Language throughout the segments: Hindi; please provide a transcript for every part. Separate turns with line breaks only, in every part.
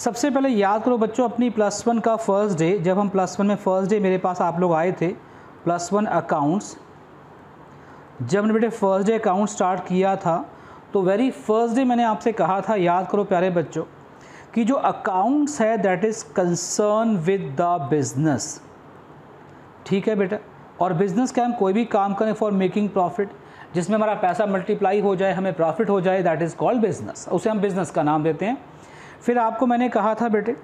सबसे पहले याद करो बच्चों, अपनी प्लस वन का फ़र्स्ट डे जब हम प्लस वन में फ़र्स्ट डे मेरे पास आप लोग आए थे प्लस वन अकाउंट्स जब मैंने बेटे फ़र्स्ट डे अकाउंट स्टार्ट किया था तो वेरी फ़र्स्ट डे मैंने आपसे कहा था, याद करो प्यारे बच्चों, कि जो अकाउंट्स है that is concern with the business ठीक है बेटा? और बिज़नेस क्या हम कोई भी काम करें फॉर मेकिंग प्रॉफिट जिसमें हमारा पैसा मल्टीप्लाई हो जाए, हमें प्रॉफिट हो जाए दैट इज़ कॉल्ड बिज़नेस उसे हम बिज़नेस का नाम देते हैं। फिर आपको मैंने कहा था बेटे,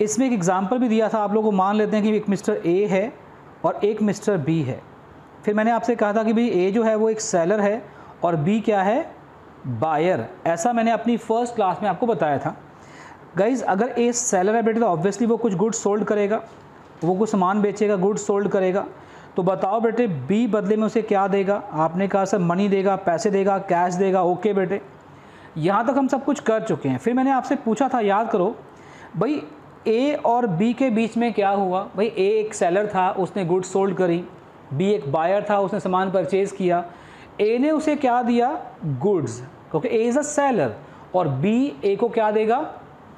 इसमें एक एग्ज़ाम्पल भी दिया था, आप लोग को मान लेते हैं कि एक मिस्टर ए है और एक मिस्टर बी है। फिर मैंने आपसे कहा था कि भाई ए जो है वो एक सेलर है और बी क्या है? बायर ऐसा मैंने अपनी फ़र्स्ट क्लास में आपको बताया था। गाइज़ अगर ए सेलर है बेटे तो ऑब्वियसली वो कुछ गुड्स सोल्ड करेगा, वो कुछ सामान बेचेगा गुड्स सोल्ड करेगा। तो बताओ बेटे बी बदले में उसे क्या देगा? आपने कहा सर मनी देगा, पैसे देगा कैश देगा ओके बेटे। यहाँ तक हम सब कुछ कर चुके हैं। फिर मैंने आपसे पूछा था, याद करो, भाई ए और बी के बीच में क्या हुआ? भाई ए एक सेलर था, उसने गुड्स सोल्ड करी। बी एक बायर था, उसने सामान परचेज़ किया। ए ने उसे क्या दिया? गुड्स क्योंकि ए इज़ अ सेलर और बी ए को क्या देगा?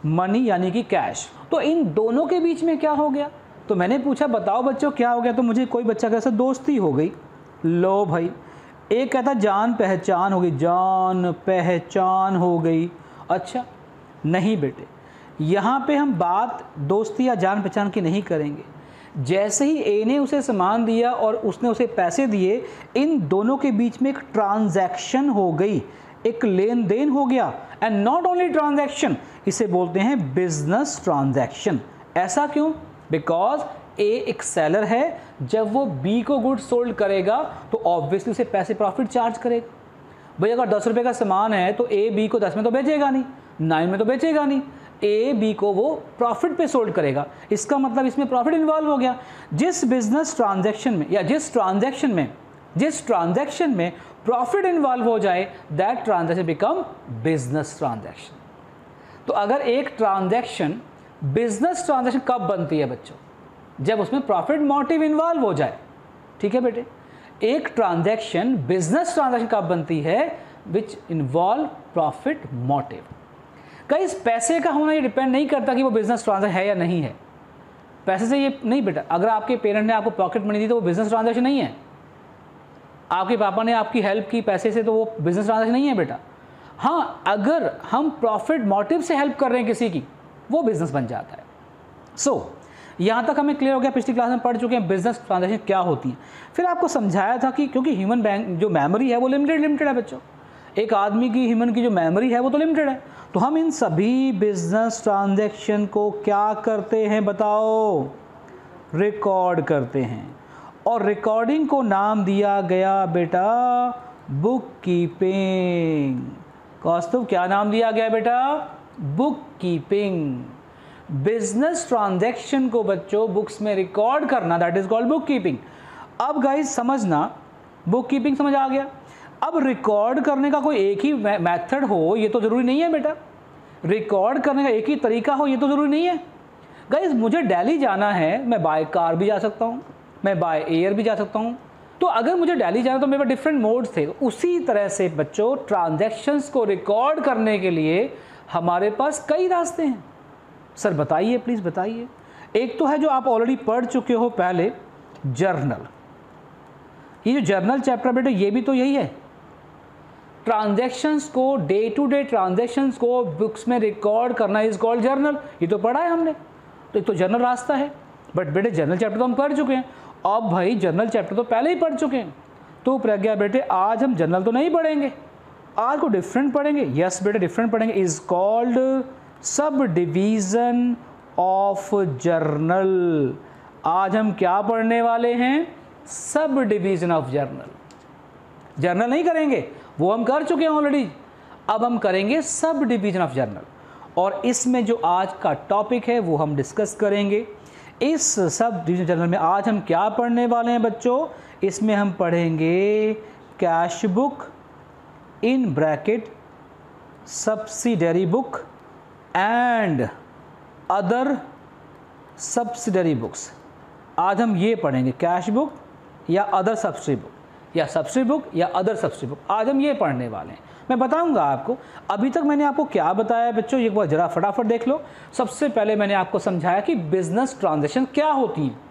मनी यानी कि कैश तो इन दोनों के बीच में क्या हो गया? तो मैंने पूछा, बताओ बच्चों, क्या हो गया? तो मुझे कोई बच्चा कैसे दोस्ती हो गई। लो भाई एक कहता, जान पहचान हो गई जान पहचान हो गई। अच्छा नहीं बेटे, यहाँ पे हम बात दोस्ती या जान पहचान की नहीं करेंगे। जैसे ही ए ने उसे सामान दिया और उसने उसे पैसे दिए, इन दोनों के बीच में एक ट्रांजैक्शन हो गई। एक लेन देन हो गया। एंड नॉट ओनली ट्रांजैक्शन इसे बोलते हैं बिज़नेस ट्रांजैक्शन ऐसा क्यों? बिकॉज़ ए एक सेलर है, जब वो बी को गुड सोल्ड करेगा तो ऑब्वियसली उसे पैसे प्रॉफिट चार्ज करेगा। भाई, अगर दस रुपये का सामान है तो ए बी को दस में तो बेचेगा नहीं नाइन में तो बेचेगा नहीं। ए बी को वो प्रॉफिट पे सोल्ड करेगा। इसका मतलब इसमें प्रॉफिट इन्वॉल्व हो गया। जिस बिज़नेस ट्रांजैक्शन में, या जिस ट्रांजैक्शन में, जिस ट्रांजैक्शन में प्रॉफिट इन्वॉल्व हो जाए that transaction become business transaction तो अगर एक ट्रांजैक्शन बिज़नेस ट्रांजैक्शन कब बनती है बच्चों? जब उसमें प्रॉफिट मोटिव इन्वॉल्व हो जाए। ठीक है बेटे? एक ट्रांजैक्शन बिज़नेस ट्रांजैक्शन कब बनती है? विच इन्वॉल्व प्रॉफिट मोटिव कई पैसे का होना ये डिपेंड नहीं करता कि वो बिज़नेस ट्रांजैक्शन है या नहीं है। पैसे से ये नहीं बेटा अगर आपके पेरेंट ने आपको पॉकेट मनी दी तो वो बिज़नेस ट्रांजैक्शन नहीं है। आपके पापा ने आपकी हेल्प की पैसे से तो वो बिज़नेस ट्रांजैक्शन नहीं है बेटा। हाँ अगर हम प्रॉफिट मोटिव से हेल्प कर रहे हैं किसी की वो बिज़नेस बन जाता है। सो so, यहाँ तक हमें क्लियर हो गया, पिछली क्लास में पढ़ चुके हैं बिज़नेस ट्रांजेक्शन क्या होती है? फिर आपको समझाया था कि क्योंकि ह्यूमन बैंक जो मेमोरी है वो लिमिटेड लिमिटेड है बच्चों। एक आदमी की ह्यूमन की जो मेमोरी है वो तो लिमिटेड है। तो हम इन सभी बिज़नेस ट्रांजेक्शन को क्या करते हैं बताओ? रिकॉर्ड करते हैं। और रिकॉर्डिंग को नाम दिया गया बेटा बुक कीपिंग कौस्तुभ, क्या नाम दिया गया बेटा? बुक कीपिंग बिज़नेस ट्रांजैक्शन को बच्चों बुक्स में रिकॉर्ड करना that is called book keeping अब गाइज़ समझना बुक कीपिंग समझ आ गया। अब रिकॉर्ड करने का कोई एक ही मेथड हो, ये तो ज़रूरी नहीं है बेटा। रिकॉर्ड करने का एक ही तरीका हो, ये तो ज़रूरी नहीं है। गाइज़ मुझे दिल्ली जाना है, मैं बाय कार भी जा सकता हूँ, मैं बाय एयर भी जा सकता हूँ। तो अगर मुझे दिल्ली जाना तो मेरे पास डिफरेंट मोड्स थे। उसी तरह से बच्चों ट्रांजैक्शंस को रिकॉर्ड करने के लिए हमारे पास कई रास्ते हैं। सर बताइए प्लीज़ बताइए। एक तो है जो आप ऑलरेडी पढ़ चुके हो पहले जर्नल ये जो जर्नल चैप्टर बेटे, ये भी तो यही है। ट्रांजैक्शंस को डे टू डे ट्रांजैक्शंस को बुक्स में रिकॉर्ड करना इज़ कॉल्ड जर्नल ये तो पढ़ा है हमने। तो एक तो जर्नल रास्ता है। बट बेटे जर्नल चैप्टर तो हम पढ़ चुके हैं। अब भाई जर्नल चैप्टर तो पहले ही पढ़ चुके हैं। तो प्रज्ञा बेटे, आज हम जर्नल तो नहीं पढ़ेंगे। आज को डिफरेंट पढ़ेंगे। यस बेटे डिफरेंट पढ़ेंगे। Is called sub division of journal. आज हम क्या पढ़ने वाले हैं? Sub division of journal. Journal नहीं करेंगे, वो हम कर चुके हैं ऑलरेडी अब हम करेंगे सब डिवीज़न ऑफ़ जर्नल। और इसमें जो आज का टॉपिक है, वो हम डिस्कस करेंगे। इस सब डिवीज़न जर्नल में आज हम क्या पढ़ने वाले हैं बच्चों? इसमें हम पढ़ेंगे cash book in bracket subsidiary book and other subsidiary books आज हम ये पढ़ेंगे कैश बुक या अदर सब्सिडी बुक या सब्सिडी बुक या अदर सब्सिडी बुक आज हम ये पढ़ने वाले हैं। मैं बताऊँगा आपको, अभी तक मैंने आपको क्या बताया बच्चों? एक बार जरा फटाफट देख लो। सबसे पहले मैंने आपको समझाया कि बिज़नेस ट्रांजेक्शन क्या होती है।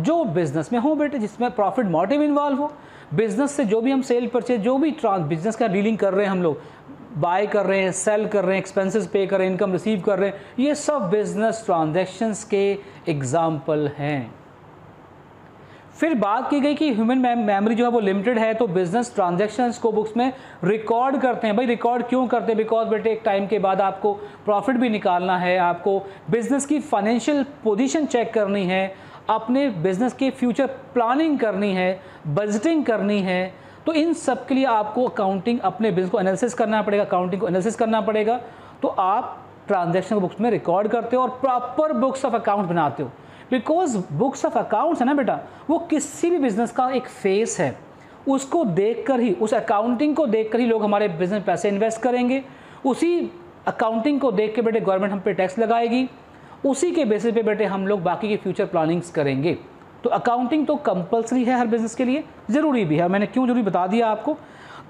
जो बिज़नेस में हो बेटे, जिसमें प्रॉफिट मोटिव इन्वॉल्व हो। बिज़नेस से जो भी हम सेल परचेज जो भी बिज़नेस का डीलिंग कर रहे हैं हम लोग बाय कर रहे हैं सेल कर रहे हैं एक्सपेंसेस पे कर रहे हैं इनकम रिसीव कर रहे हैं, ये सब बिज़नेस ट्रांजैक्शंस के एग्ज़ाम्पल हैं। फिर बात की गई कि ह्यूमन मेमोरी जो है वो लिमिटेड है तो बिज़नेस ट्रांजैक्शंस को बुक्स में रिकॉर्ड करते हैं। भाई रिकॉर्ड क्यों करते हैं? बिकॉज़ बेटे, एक टाइम के बाद आपको प्रॉफिट भी निकालना है, आपको बिज़नेस की फाइनेंशियल पोजीशन चेक करनी है, अपने बिज़नेस के फ्यूचर प्लानिंग करनी है बजटिंग करनी है तो इन सब के लिए आपको अकाउंटिंग अपने बिज़नेस को एनालिसिस करना पड़ेगा अकाउंटिंग को एनालिसिस करना पड़ेगा। तो आप ट्रांजेक्शन बुक्स में रिकॉर्ड करते हो और प्रॉपर बुक्स ऑफ़ अकाउंट बनाते हो। बिकॉज़ बुक्स ऑफ़ अकाउंट्स है ना बेटा, वो किसी भी बिज़नेस का एक फेस है। उसको देखकर ही, उस अकाउंटिंग को देखकर ही लोग हमारे बिज़नेस पैसे इन्वेस्ट करेंगे। उसी अकाउंटिंग को देख के बेटे गवर्नमेंट हम पे टैक्स लगाएगी। उसी के बेसिस पे बेटे हम लोग बाकी की फ्यूचर प्लानिंग्स करेंगे। तो अकाउंटिंग तो कंपलसरी है हर बिज़नेस के लिए, ज़रूरी भी है। मैंने क्यों ज़रूरी बता दिया आपको?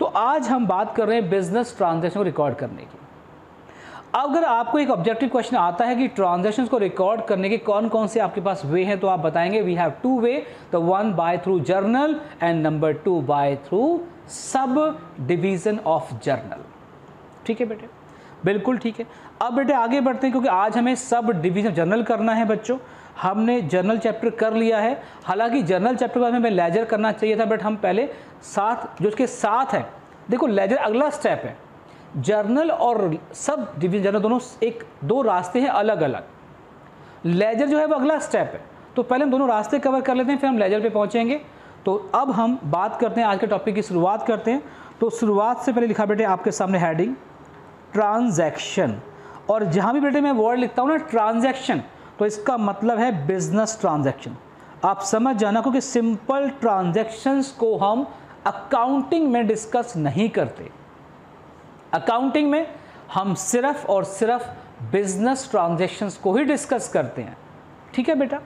तो आज हम बात कर रहे हैं बिज़नेस ट्रांजेक्शन को रिकॉर्ड करने की। अगर आपको एक ऑब्जेक्टिव क्वेश्चन आता है कि ट्रांजेक्शन को रिकॉर्ड करने के कौन कौन से आपके पास वे हैं तो आप बताएँगे we have two way the one by through journal and number two by through sub division of journal ठीक है बेटे? बिल्कुल ठीक है। अब बेटे आगे बढ़ते हैं, क्योंकि आज हमें सब डिवीज़न जर्नल करना है बच्चों। हमने जर्नल चैप्टर कर लिया है। हालाँकि जर्नल चैप्टर बाद हमें लेजर करना चाहिए था बट हम पहले साथ जो उसके साथ हैं, देखो लेजर अगला स्टेप है। जर्नल और सब डिवीज़न जर्नल दोनों एक, दो रास्ते हैं अलग अलग लेजर जो है वो अगला स्टेप है। तो पहले हम दोनों रास्ते कवर कर लेते हैं, फिर हम लेजर पे पहुँचेंगे। तो अब हम बात करते हैं, आज के टॉपिक की शुरुआत करते हैं। तो शुरुआत से पहले लिखा बेटे आपके सामने हेडिंग ट्रांजैक्शन और जहाँ भी बेटे मैं वर्ड लिखता हूँ ना ट्रांजैक्शन तो इसका मतलब है बिज़नेस ट्रांजैक्शन आप समझ जाना क्योंकि सिंपल ट्रांजैक्शंस को हम अकाउंटिंग में डिस्कस नहीं करते। अकाउंटिंग में हम सिर्फ़ और सिर्फ़ बिज़नेस ट्रांजेक्शन्स को ही डिस्कस करते हैं। ठीक है बेटा?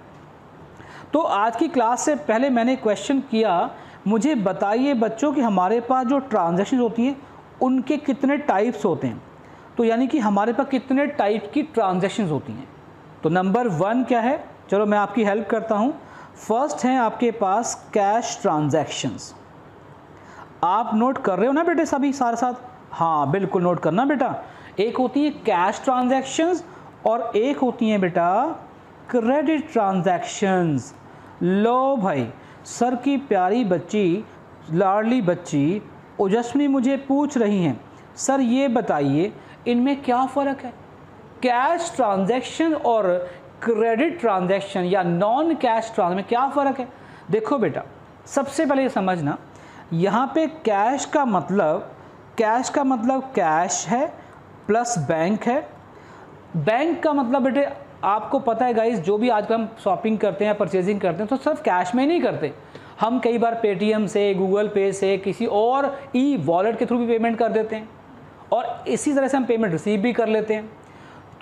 तो आज की क्लास से पहले मैंने क्वेश्चन किया, मुझे बताइए बच्चों कि हमारे पास जो ट्रांजेक्शन होती हैं, उनके कितने टाइप्स होते हैं? तो यानी कि हमारे पास कितने टाइप की ट्रांजेक्शन होती हैं? तो नंबर वन क्या है? चलो मैं आपकी हेल्प करता हूँ। फ़र्स्ट है आपके पास कैश ट्रांजैक्शंस आप नोट कर रहे हो ना बेटे सभी सारे साथ? हाँ बिल्कुल नोट करना बेटा। एक होती है कैश ट्रांजैक्शंस और एक होती हैं बेटा क्रेडिट ट्रांजैक्शंस लो भाई, सर की प्यारी बच्ची, लाडली बच्ची ओजस्विनी मुझे पूछ रही हैं। सर ये बताइए, इनमें क्या फ़र्क है? कैश ट्रांजैक्शन और क्रेडिट ट्रांजैक्शन या नॉन कैश ट्रांज में क्या फ़र्क है? देखो बेटा, सबसे पहले ये समझना, यहाँ पे कैश का मतलब कैश का मतलब कैश है प्लस बैंक है। बैंक का मतलब बेटे, आपको पता है गाइस जो भी आजकल हम शॉपिंग करते हैं परचेजिंग करते हैं तो सिर्फ़ कैश में नहीं करते। हम कई बार पेटीएम से गूगल पे से, किसी और ई वॉलेट के थ्रू भी पेमेंट कर देते हैं। और इसी तरह से हम पेमेंट रिसीव भी कर लेते हैं।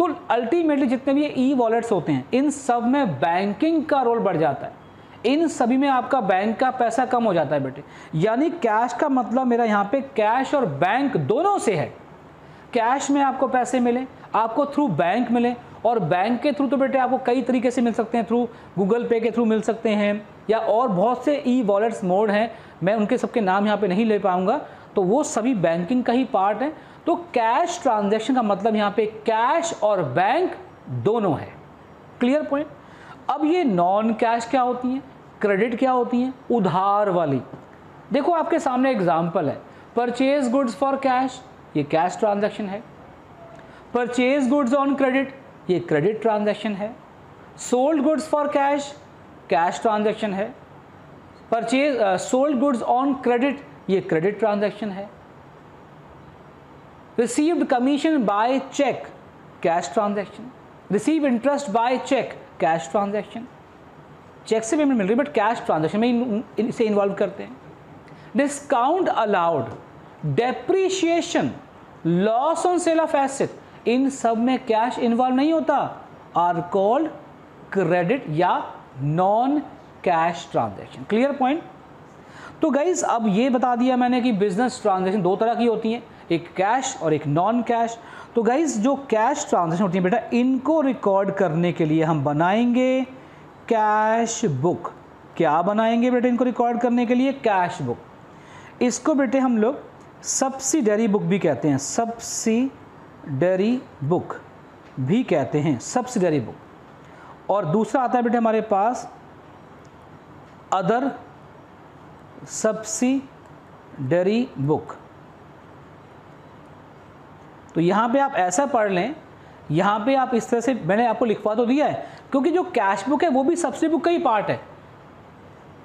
तो अल्टीमेटली जितने भी ई वॉलेट्स होते हैं, इन सब में बैंकिंग का रोल बढ़ जाता है। इन सभी में आपका बैंक का पैसा कम हो जाता है बेटे। यानी कैश का मतलब मेरा यहाँ पे कैश और बैंक दोनों से है। कैश में आपको पैसे मिले, आपको थ्रू बैंक मिले, और बैंक के थ्रू तो बेटे आपको कई तरीके से मिल सकते हैं। थ्रू गूगल पे के थ्रू मिल सकते हैं, या और बहुत से ई वॉलेट्स मोड हैं। मैं उनके सबके नाम यहाँ पे नहीं ले पाऊँगा। तो वो सभी बैंकिंग का ही पार्ट है। तो कैश ट्रांजेक्शन का मतलब यहाँ पे कैश और बैंक दोनों है। क्लियर पॉइंट अब ये नॉन कैश क्या होती हैं? क्रेडिट क्या होती हैं? उधार वाली। देखो, आपके सामने एग्ज़ाम्पल है। परचेज गुड्स फॉर कैश ये कैश ट्रांजैक्शन है। परचेज गुड्स ऑन क्रेडिट ये क्रेडिट ट्रांजैक्शन है। Sold goods for cash cash transaction है। Purchase sold goods on credit ये क्रेडिट ट्रांजैक्शन है। Received commission by cheque cash transaction receive interest by cheque cash transaction cheque से पेमेंट मिल रही है बट कैश ट्रांजेक्शन में इसे इन्वॉल्व करते हैं। Discount allowed depreciation loss on sale of asset इन सब में कैश इन्वॉल्व नहीं होता। आर कॉल्ड क्रेडिट या non cash transaction clear point तो गाइज़ अब ये बता दिया मैंने कि बिज़नेस ट्रांजेक्शन दो तरह की होती हैं। एक कैश और एक नॉन कैश। तो गाइज़ जो कैश ट्रांजेक्शन होती है बेटा, इनको रिकॉर्ड करने के लिए हम बनाएँगे कैश बुक क्या बनाएँगे बेटे इनको रिकॉर्ड करने के लिए? कैश बुक इसको बेटे हम लोग सब्सिडरी बुक भी कहते हैं। सब्सिडरी बुक भी कहते हैं। सब्सिडरी बुक और दूसरा आता है बेटे हमारे पास अदर सब्सिडरी बुक तो यहाँ पे आप ऐसा पढ़ लें, यहाँ पे आप इस तरह से, मैंने आपको लिखवा तो दिया है, क्योंकि जो कैश बुक है वो भी सब्सिडी बुक का ही पार्ट है।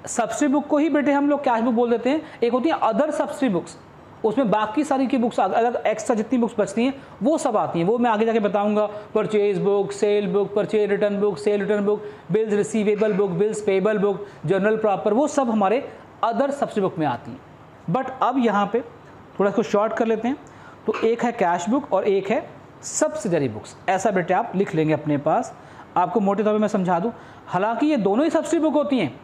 सब्सिडी बुक को ही बेटे हम लोग कैश बुक बोल देते हैं। एक होती है अदर सब्सिडी बुक्स उसमें बाकी सारी की बुक्स अलग एक्स्ट्रा जितनी बुक्स बचती हैं, वो सब आती हैं। वो मैं आगे जाके बताऊँगा। Purchase book sale book purchase return book sale return book bills receivable book bills payable book journal proper वो सब हमारे अदर सब्सिडी बुक में आती हैं। बट अब यहाँ पे थोड़ा इसको शॉर्ट कर लेते हैं। तो एक है कैश बुक और एक है सब्सिडरी बुक्स ऐसा बेटे आप लिख लेंगे अपने पास। आपको मोटे तौर पर मैं समझा दूँ, हालाँकि ये दोनों ही सब्सिडी बुक होती हैं।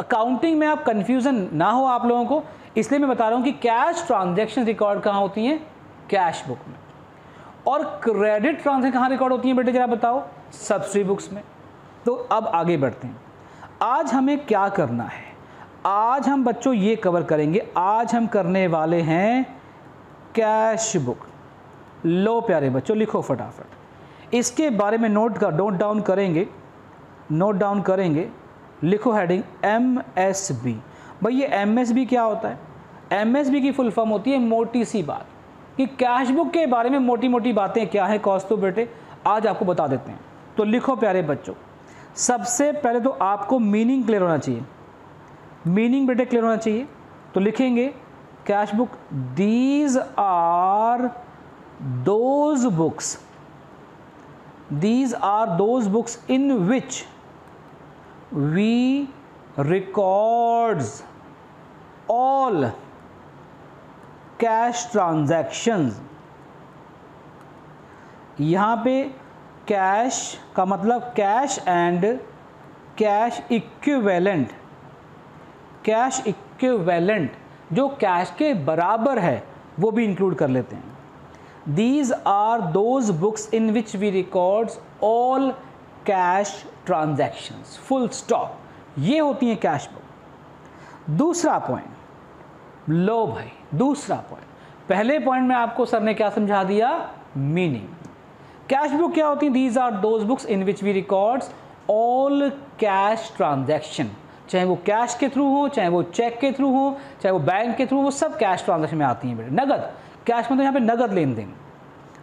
अकाउंटिंग में आप कन्फ्यूज़न ना हो आप लोगों को, इसलिए मैं बता रहा हूँ कि कैश ट्रांजेक्शन रिकॉर्ड कहाँ होती हैं? कैश बुक में। और क्रेडिट ट्रांजेक्शन कहाँ रिकॉर्ड होती हैं बेटे, जरा बताओ? सब्सिडी बुक्स में। तो अब आगे बढ़ते हैं। आज हमें क्या करना है? आज हम बच्चों ये कवर करेंगे। आज हम करने वाले हैं कैश बुक। लो प्यारे बच्चों, लिखो फटाफट। इसके बारे में नोट का नोट डाउन करेंगे, नोट डाउन करेंगे। लिखो हेडिंग एम एस बी भाई, ये एम एस बी क्या होता है? एम एस बी की फुल फॉर्म होती है मोटी सी बात। कि कैश बुक के बारे में मोटी मोटी बातें क्या है कॉस्ट तो बेटे, आज आपको बता देते हैं। तो लिखो प्यारे बच्चों, सबसे पहले तो आपको मीनिंग क्लियर होना चाहिए। मीनिंग बेटे क्लियर होना चाहिए। तो लिखेंगे cash book these are those books these are those books in which we records all cash transactions यहाँ पे कैश का मतलब cash and cash equivalent cash equivalent जो कैश के बराबर है, वो भी इंक्लूड कर लेते हैं। These are those books in which we records all cash transactions full stop ये होती हैं कैश बुक दूसरा पॉइंट लो भाई, दूसरा पॉइंट पहले पॉइंट में आपको सर ने क्या समझा दिया? मीनिंग कैश बुक क्या होती है? These are those books in which we records all cash transaction चाहे वो कैश के थ्रू हो, चाहे वो चेक के थ्रू हो, चाहे वो बैंक के थ्रू वो सब कैश ट्रांजेक्शन में आती हैं बेटे। नगद। कैश मतलब यहाँ पे नगद लेन देन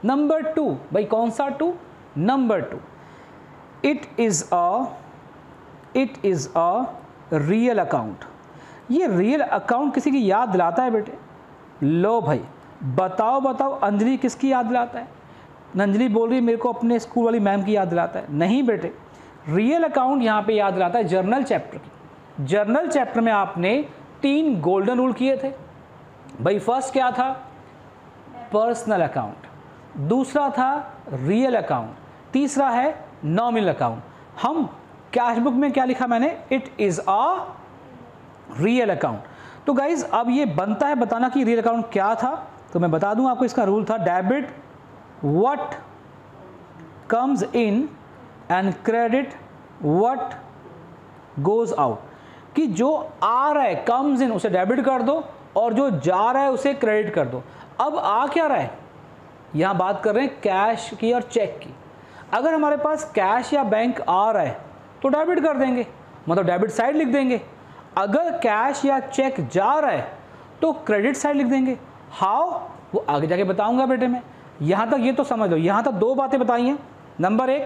नंबर टू भाई कौन सा two number two it is a it is a real account ये रियल अकाउंट किसी की याद दिलाता है बेटे? लो भाई, बताओ बताओ, अंजलि किसकी याद दिलाता है? नंजलि बोल रही मेरे को अपने स्कूल वाली मैम की याद दिलाता है। नहीं बेटे रियल अकाउंट यहाँ पे याद दिलाता है जर्नल चैप्टर की। जर्नल चैप्टर में आपने तीन गोल्डन रूल किए थे। भाई, फ़र्स्ट क्या था? Personal account. दूसरा था रियल अकाउंट। तीसरा है नॉमिनल अकाउंट। हम कैश बुक में क्या लिखा मैंने? It is a real account तो गाइज़ अब ये बनता है बताना कि रियल अकाउंट क्या था। तो मैं बता दूँ आपको इसका रूल था debit what comes in and credit what goes out कि जो आ रहा है कम्स इन उसे डेबिट कर दो और जो जा रहा है, उसे क्रेडिट कर दो। अब आ क्या रहा है? यहाँ बात कर रहे हैं कैश की और चेक की। अगर हमारे पास कैश या बैंक आ रहा है तो डेबिट कर देंगे। मतलब डेबिट साइड लिख देंगे। अगर कैश या चेक जा रहा है तो क्रेडिट साइड लिख देंगे। हाउ वो आगे जाके बताऊँगा बेटे मैं। यहाँ तक ये तो समझ लो। यहाँ तक दो बातें बताई हैं। नंबर एक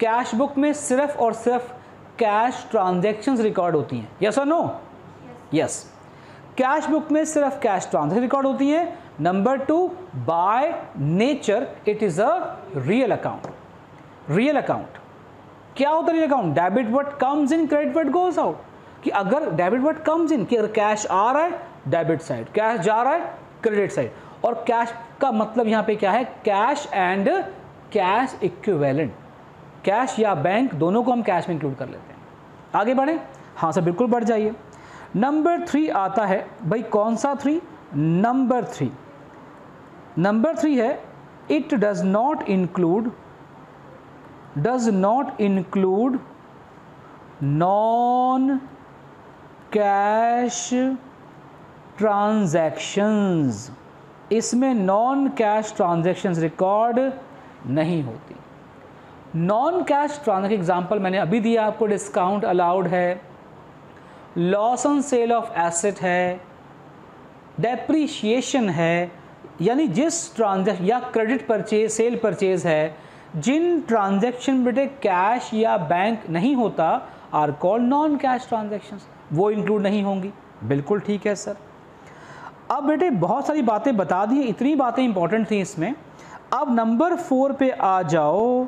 कैश बुक में सिर्फ़ और सिर्फ़ कैश ट्रांजेक्शन रिकॉर्ड होती हैं। यस और नो यस कैश बुक में सिर्फ़ कैश ट्रांजेक्शन रिकॉर्ड होती हैं। Number two by nature it is a real account real account क्या होता है real account debit what comes in credit what goes out कि अगर डेबिट वट कम्स इन कि अगर कैश आ रहा है डेबिट साइड कैश जा रहा है क्रेडिट साइड और कैश का मतलब यहाँ पे क्या है? Cash and cash equivalent cash या बैंक दोनों को हम कैश में इंक्लूड कर लेते हैं। आगे बढ़ें? हाँ सर, बिल्कुल बढ़ जाइए। नंबर थ्री आता है, भाई कौन सा three number three number three है it does not include does not include non cash transactions इसमें नॉन कैश ट्रांजैक्शंस रिकॉर्ड नहीं होती। नॉन कैश ट्रांजेक्शन एग्जांपल मैंने अभी दिया आपको डिस्काउंट अलाउड है। Loss on sale of asset है। डेप्रीशिएशन है। यानी जिस ट्रांजेक्शन या क्रेडिट परचेज सेल परचेज है, जिन ट्रांजेक्शन बेटे कैश या बैंक नहीं होता are called non cash transactions वो इंक्लूड नहीं होंगी। बिल्कुल ठीक है सर अब बेटे बहुत सारी बातें बता दी इतनी बातें इंपॉर्टेंट थी इसमें। अब नंबर फोर पे आ जाओ।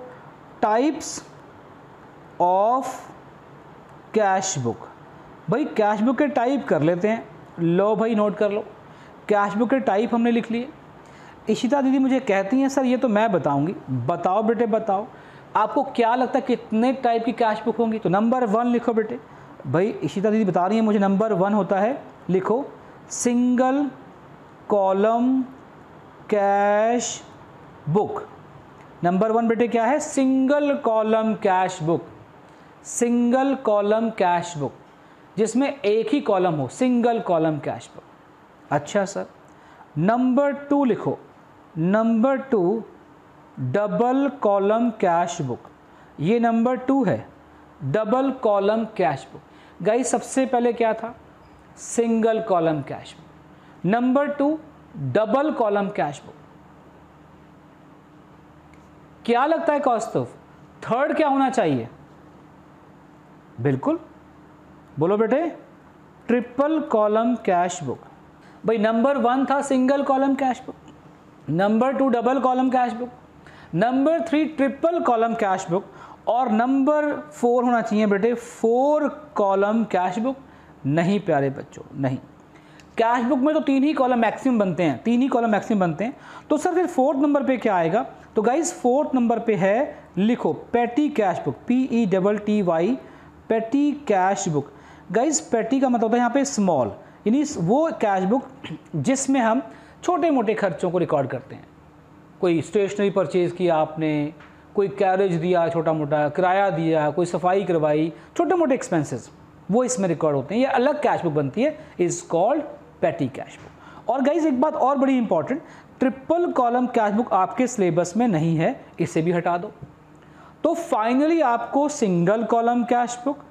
टाइप्स ऑफ़ कैश बुक भाई कैश बुक के टाइप कर लेते हैं। लो भाई नोट कर लो। कैश बुक के टाइप हमने लिख लिए। इशिता दीदी मुझे कहती हैं, सर, ये तो मैं बताऊँगी। बताओ बेटे, बताओ। आपको क्या लगता है कितने टाइप की कैश बुक होंगी? तो नंबर वन लिखो बेटे। भाई, इशिता दीदी बता रही हैं, मुझे नंबर वन होता है। लिखो। Single column cash book number one बेटे क्या है? Single column cash book. Single column cash book, जिसमें एक ही कॉलम हो, सिंगल कॉलम कैश बुक। अच्छा सर, नंबर टू लिखो। Number two, double column cash book. ये नंबर टू है, double column cash book. Guys, सबसे पहले क्या था? Single column cash book. Number two, double column cash book. क्या लगता है कौस्तुभ? थर्ड क्या होना चाहिए? बिल्कुल। बोलो बेटे। ट्रिपल कॉलम कैश बुक भाई नंबर वन था single column cash book number two double column cash book number three triple column cash book और नंबर फोर होना चाहिए बेटे फोर कॉलम कैश बुक नहीं, प्यारे बच्चों, नहीं। कैश बुक में तो तीन ही कॉलम मैक्सिमम बनते हैं। तीन ही कॉलम मैक्सिमम बनते हैं। तो सर फिर फोर्थ नंबर पे क्या आएगा? तो गाइज़ फोर्थ नंबर पे है, लिखो petty cash book P E double T Y petty cash book guys petty का मतलब होता है यहाँ पे स्मॉल यानी वो कैश बुक जिसमें हम छोटे मोटे खर्चों को रिकॉर्ड करते हैं। कोई स्टेशनरी परचेज़ किया आपने, कोई कैरेज दिया छोटा मोटा किराया दिया, कोई सफ़ाई करवाई छोटे मोटे एक्सपेंसेस वो इसमें रिकॉर्ड होते हैं। ये अलग कैश बुक बनती है is called petty cash book और गाइज़ एक बात और बड़ी important triple column cash book आपके सिलेबस में नहीं है, इसे भी हटा दो। तो फाइनली आपको single column cash book,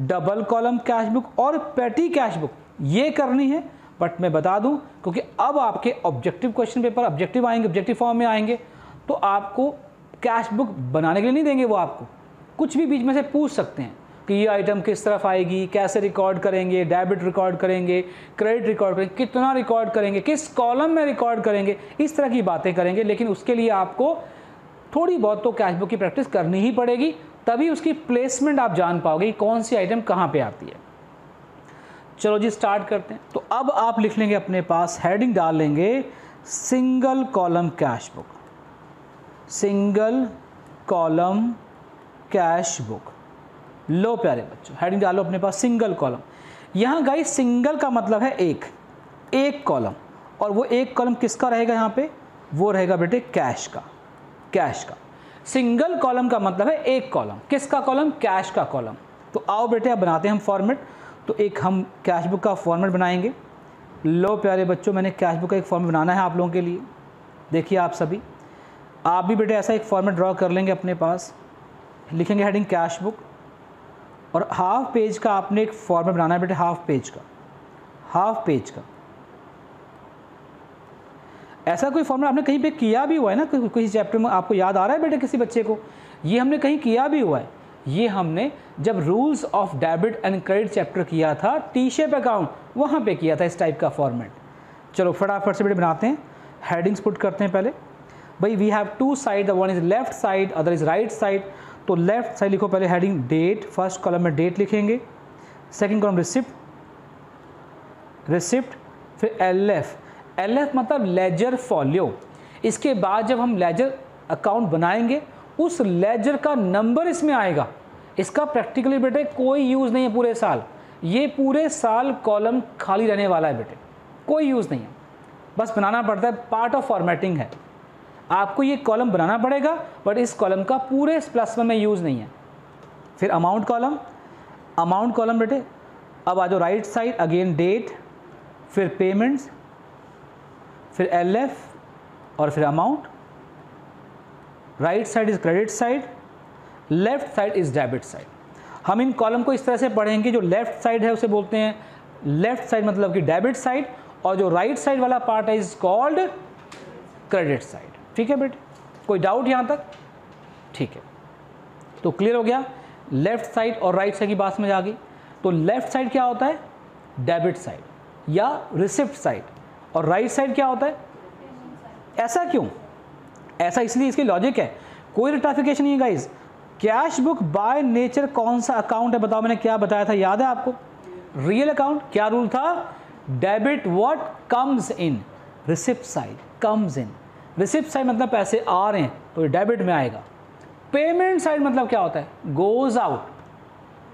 double column cash book और पेटी कैश बुक ये करनी है। बट मैं बता दूँ, क्योंकि अब आपके ऑब्जेक्टिव क्वेश्चन पेपर, ऑब्जेक्टिव आएँगे, ऑब्जेक्टिव फॉर्म में आएँगे तो आपको कैश बुक बनाने के लिए नहीं देंगे वो आपको। कुछ भी बीच में से पूछ सकते हैं। कि ये आइटम किस तरफ़ आएगी, कैसे रिकॉर्ड करेंगे डेबिट रिकॉर्ड करेंगे क्रेडिट रिकॉर्ड करेंगे, कितना रिकॉर्ड करेंगे, किस कॉलम में रिकॉर्ड करेंगे, इस तरह की बातें करेंगे। लेकिन उसके लिए आपको थोड़ी बहुत तो कैश बुक की प्रैक्टिस करनी ही पड़ेगी, तभी उसकी प्लेसमेंट आप जान पाओगे कौन सी आइटम कहाँ पर आती है। चलो जी स्टार्ट करते हैं। तो अब आप लिख लेंगे अपने पास हेडिंग डाल लेंगे single column cash book single column cash book लो प्यारे बच्चों हेडिंग डालो अपने पास सिंगल कॉलम यहाँ गाइस सिंगल का मतलब है एक एक कॉलम और वो एक कॉलम किसका रहेगा यहाँ पे? वो रहेगा बेटे कैश का कैश का। सिंगल कॉलम का मतलब है एक कॉलम किसका कॉलम कैश का कॉलम तो आओ बेटे, अब बनाते हैं हम फॉर्मेट तो एक हम कैश बुक का फॉर्मेट बनाएँगे। लो प्यारे बच्चों, मैंने कैश बुक का एक फॉर्मेट बनाना है आप लोगों के लिए। देखिए आप सभी। आप भी बेटे ऐसा एक फॉर्मेट ड्रॉ कर लेंगे अपने पास। लिखेंगे हेडिंग कैश बुक और हाफ़ पेज का आपने एक फॉर्मेट बनाना है बेटे हाफ़ पेज का। हाफ़ पेज का। ऐसा कोई फॉर्मेट आपने कहीं पे किया भी हुआ है ना? किसी चैप्टर में आपको याद आ रहा है बेटे किसी बच्चे को? ये हमने कहीं किया भी हुआ है। ये हमने जब rules of debit and credit chapter किया था टी शेप अकाउंट वहाँ पे किया था इस टाइप का फॉर्मेट चलो, फटाफट से बेटे बनाते हैं। हेडिंग्स पुट करते हैं पहले। भाई we have two side the one is left side other is right side तो लेफ़्ट साइड लिखो, पहले हेडिंग डेट फ़र्स्ट कॉलम में डेट लिखेंगे सेकेंड कॉलम रिसिप्ट रिसिप्ट फिर एल एफ़ एल एफ़ मतलब लेजर फॉलियो इसके बाद जब हम लेजर अकाउंट बनाएँगे, उस लेजर का नंबर इसमें आएगा। इसका प्रैक्टिकली बेटे, कोई यूज़ नहीं है पूरे साल। ये पूरे साल कॉलम खाली रहने वाला है बेटे। कोई यूज़ नहीं है। बस बनाना पड़ता है पार्ट ऑफ़ फॉर्मेटिंग है। आपको ये कॉलम बनाना पड़ेगा बट इस कॉलम का पूरे प्लस वन में यूज़ नहीं है। फिर अमाउंट कॉलम अमाउंट कॉलम बेटे, अब आ जाओ राइट साइड अगेन डेट फिर पेमेंट्स फिर एल एफ़ और फिर amount right side is credit side left side is debit side हम इन कॉलम को इस तरह से पढ़ेंगे, जो लेफ़्ट साइड है, उसे बोलते हैं। लेफ़्ट साइड मतलब कि डेबिट साइड और जो राइट right साइड वाला पार्ट है इज़ कॉल्ड क्रेडिट साइड ठीक है बेटे? कोई डाउट यहाँ तक? ठीक है। तो क्लियर हो गया? लेफ़्ट साइड और राइट साइड की बात समझ आ गई। तो लेफ़्ट साइड क्या होता है? डेबिट साइड या रिसिप्ट साइड और राइट साइड क्या होता है? ऐसा क्यों? ऐसा इसलिए इसकी लॉजिक है। कोई रिटाफिकेशन नहीं guys cash book by nature कौन सा अकाउंट है? बताओ मैंने क्या बताया था? याद है आपको? रियल अकाउंट क्या रूल था? Debit what comes in receipt side comes in receipt side मतलब पैसे आ रहे हैं तो डेबिट में आएगा। पेमेंट साइड मतलब क्या होता है? गोज आउट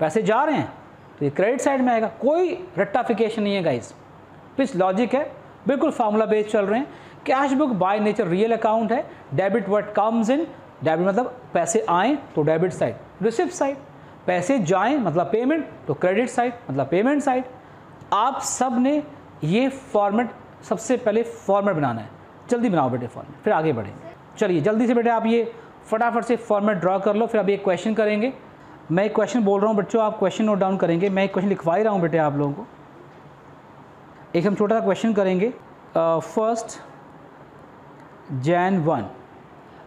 पैसे जा रहे हैं तो ये क्रेडिट साइड में आएगा। कोई रट्टाफिकेशन नहीं है गाइज़ पिछ लॉजिक है? बिल्कुल फार्मूला बेस्ड चल रहे हैं। Cash book by nature real account है। Debit word comes in debit मतलब पैसे आए तो डेबिट साइड रिसिप्ट साइड पैसे जाएँ मतलब पेमेंट तो क्रेडिट साइड मतलब पेमेंट साइड आप सबने ये फॉर्मेट सबसे पहले फॉर्मेट बनाना है। जल्दी बनाओ बेटे फॉर्मेट फिर आगे बढ़ेंगे चलिए, जल्दी से बेटे आप ये फटाफट से फॉर्मेट ड्रॉ कर लो, फिर अब एक क्वेश्चन करेंगे। मैं एक क्वेश्चन बोल रहा हूँ, बच्चों, आप क्वेश्चन नोट डाउन करेंगे। मैं एक क्वेश्चन लिखवा ही रहा हूँ बेटे आप लोगों को। एक हम छोटा सा क्वेश्चन करेंगे। फ़र्स्ट जैन वन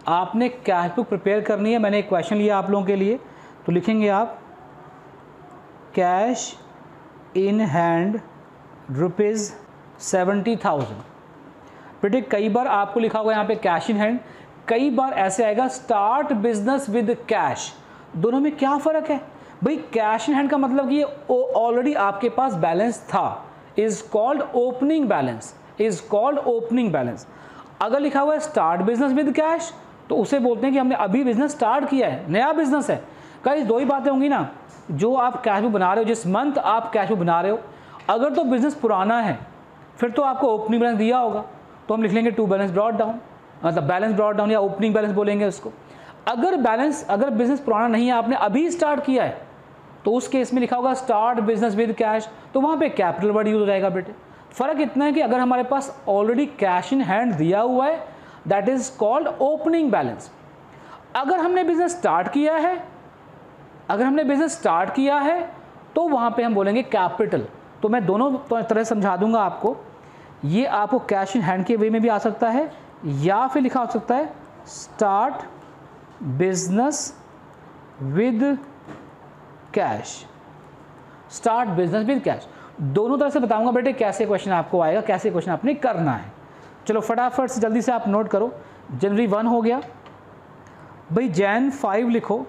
आपने कैश बुक प्रिपेयर करनी है? मैंने एक क्वेश्चन लिया आप लोगों के लिए। तो लिखेंगे आप cash in hand rupees seventy thousand बेटे कई बार आपको लिखा हुआ यहाँ पे कैश इन हैंड कई बार ऐसे आएगा स्टार्ट बिज़नेस विद कैश दोनों में क्या फ़र्क है? भाई कैश इन हैंड का मतलब कि ऑलरेडी आपके पास बैलेंस था. Is called opening balance is called opening balance अगर लिखा हुआ है स्टार्ट बिज़नेस विद कैश तो उसे बोलते हैं कि हमने अभी बिज़नेस स्टार्ट किया है. नया बिज़नेस है. कई दो ही बातें होंगी ना. जो आप कैश बुक बना रहे हो, जिस मंथ आप कैश बुक बना रहे हो, अगर तो बिज़नेस पुराना है, फिर तो आपको ओपनिंग बैलेंस दिया होगा. तो हम लिख लेंगे टू बैलेंस ब्रॉड डाउन मतलब बैलेंस ब्रॉड डाउन या ओपनिंग बैलेंस बोलेंगे उसको. अगर बैलेंस अगर बिज़नेस पुराना नहीं है, आपने अभी स्टार्ट किया है तो उस केस में लिखा होगा स्टार्ट बिज़नेस विद कैश तो वहाँ पे कैपिटल वर्ड यूज़ हो जाएगा बेटे. फ़र्क इतना है कि अगर हमारे पास ऑलरेडी कैश इन हैंड दिया हुआ है that is called opening balance अगर हमने बिज़नेस स्टार्ट किया है, अगर हमने बिज़नेस स्टार्ट किया है तो वहाँ पे हम बोलेंगे कैपिटल तो मैं दोनों तरह समझा दूँगा आपको. ये आपको कैश इन हैंड के वे में भी आ सकता है, या फिर लिखा हो सकता है start business with cash start business with cash दोनों तरह से बताऊँगा बेटे, कैसे क्वेश्चन आपको आएगा, कैसे क्वेश्चन आपने करना है। चलो फटाफट से जल्दी से आप नोट करो। जनवरी वन हो गया। भाई जैन फाइव लिखो।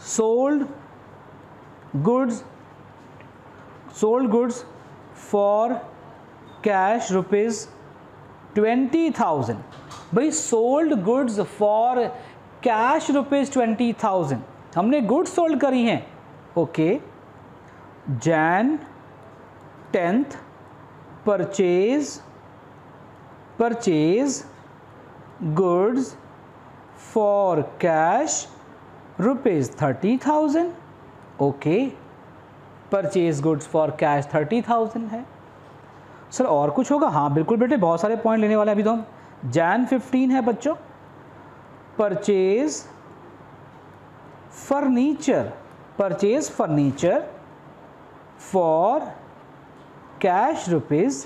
Sold goods sold goods for cash rupees twenty thousand भाई sold goods for cash rupees twenty thousand हमने गुड्स सोल्ड करी हैं। Okay Jan tenth purchase purchase goods for cash rupees thirty thousand okay purchase goods for cash thirty thousand है। सर, और कुछ होगा? हाँ बिल्कुल बेटे, बहुत सारे पॉइंट लेने वाले हैं अभी तो हम। जैन फिफ्टीन है बच्चों। Purchase furniture purchase furniture for cash rupees